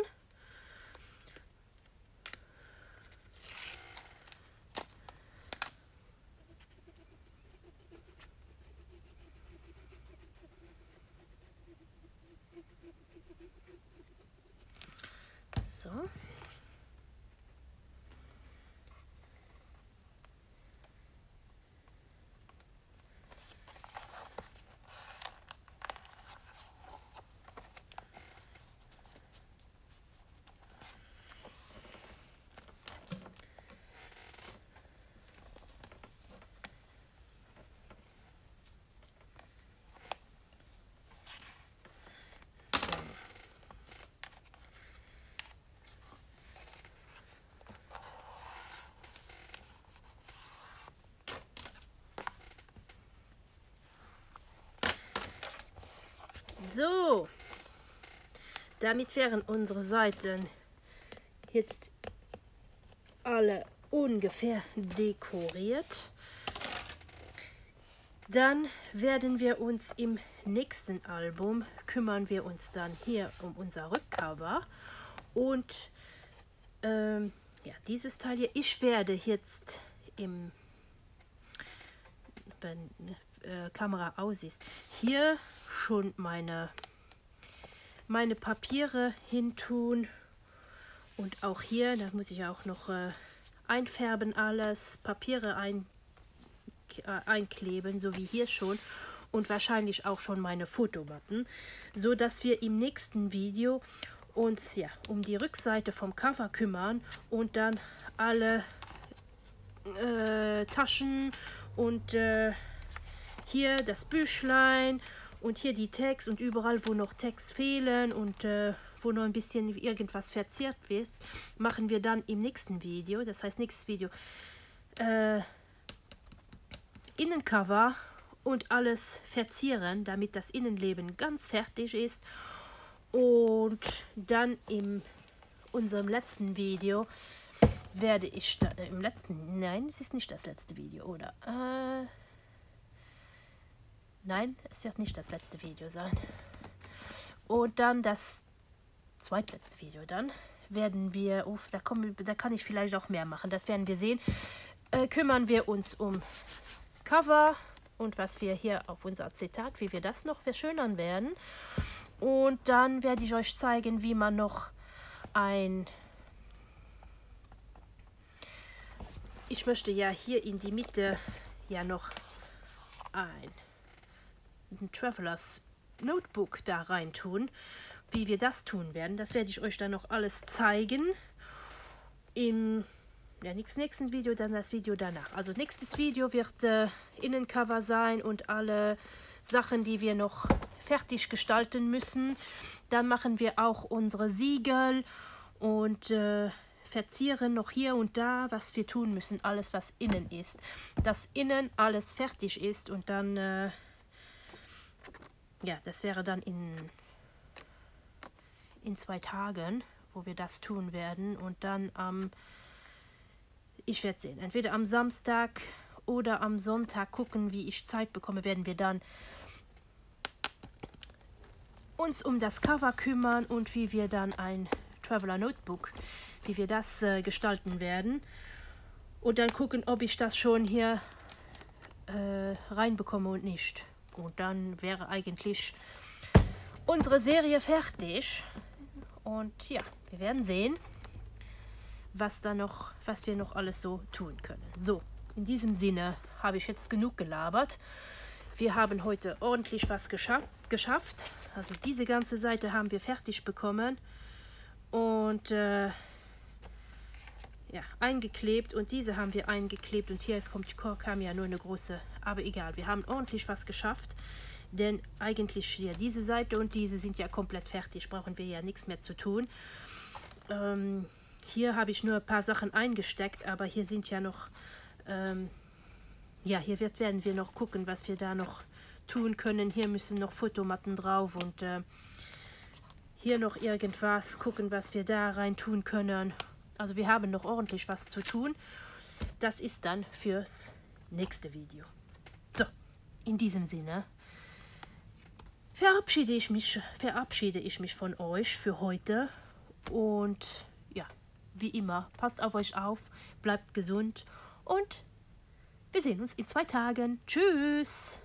So, damit wären unsere Seiten jetzt alle ungefähr dekoriert. Dann werden wir uns im nächsten Album kümmern wir uns dann hier um unser Rückcover und ähm, ja dieses Teil hier. Ich werde jetzt im wenn äh, Kamera aus ist hier schon meine, meine Papiere hintun. Und auch hier, da muss ich auch noch äh, einfärben alles, Papiere ein, äh, einkleben, so wie hier schon. Und wahrscheinlich auch schon meine Fotomatten, so dass wir im nächsten Video uns ja um die Rückseite vom Cover kümmern und dann alle äh, Taschen und äh, hier das Büchlein und hier die Text und überall, wo noch Text fehlen und äh, wo noch ein bisschen irgendwas verziert wird, machen wir dann im nächsten Video, das heißt nächstes Video, äh, Innencover und alles verzieren, damit das Innenleben ganz fertig ist. Und dann in unserem letzten Video werde ich, äh, im letzten, nein, es ist nicht das letzte Video, oder? Äh, Nein, es wird nicht das letzte Video sein. Und dann das zweitletzte Video. Dann werden wir, uff, da, kommen, da kann ich vielleicht auch mehr machen. Das werden wir sehen. Äh, kümmern wir uns um Cover und was wir hier auf unser Zitat, wie wir das noch verschönern werden. Und dann werde ich euch zeigen, wie man noch ein... Ich möchte ja hier in die Mitte ja noch ein ein Travelers Notebook da rein tun. Wie wir das tun werden, das werde ich euch dann noch alles zeigen. Im ja, nächsten Video, dann das Video danach. Also nächstes Video wird äh, Innencover sein und alle Sachen, die wir noch fertig gestalten müssen. Dann machen wir auch unsere Siegel und äh, verzieren noch hier und da, was wir tun müssen, alles was innen ist. Dass innen alles fertig ist und dann, äh, ja, das wäre dann in, in zwei Tagen, wo wir das tun werden und dann am, ähm, ich werde sehen, entweder am Samstag oder am Sonntag gucken, wie ich Zeit bekomme, werden wir dann uns um das Cover kümmern und wie wir dann ein Traveler Notebook, wie wir das äh, gestalten werden. Und dann gucken, ob ich das schon hier äh, reinbekomme und nicht. Und dann wäre eigentlich unsere Serie fertig. Und ja, wir werden sehen, was da noch, was wir noch alles so tun können. So, in diesem Sinne habe ich jetzt genug gelabert. Wir haben heute ordentlich was gescha geschafft. Also diese ganze Seite haben wir fertig bekommen und äh, ja, eingeklebt und diese haben wir eingeklebt und hier kommt kam ja nur eine große, aber egal, wir haben ordentlich was geschafft, denn eigentlich hier diese Seite und diese sind ja komplett fertig, brauchen wir ja nichts mehr zu tun. Ähm, hier habe ich nur ein paar Sachen eingesteckt, aber hier sind ja noch, ähm, ja, hier wird, werden wir noch gucken, was wir da noch tun können. Hier müssen noch Fotomatten drauf und äh, hier noch irgendwas, gucken, was wir da rein tun können. Also wir haben noch ordentlich was zu tun. Das ist dann fürs nächste Video. So, in diesem Sinne verabschiede ich mich, verabschiede ich mich von euch für heute. Und ja, wie immer, passt auf euch auf, bleibt gesund und wir sehen uns in zwei Tagen. Tschüss!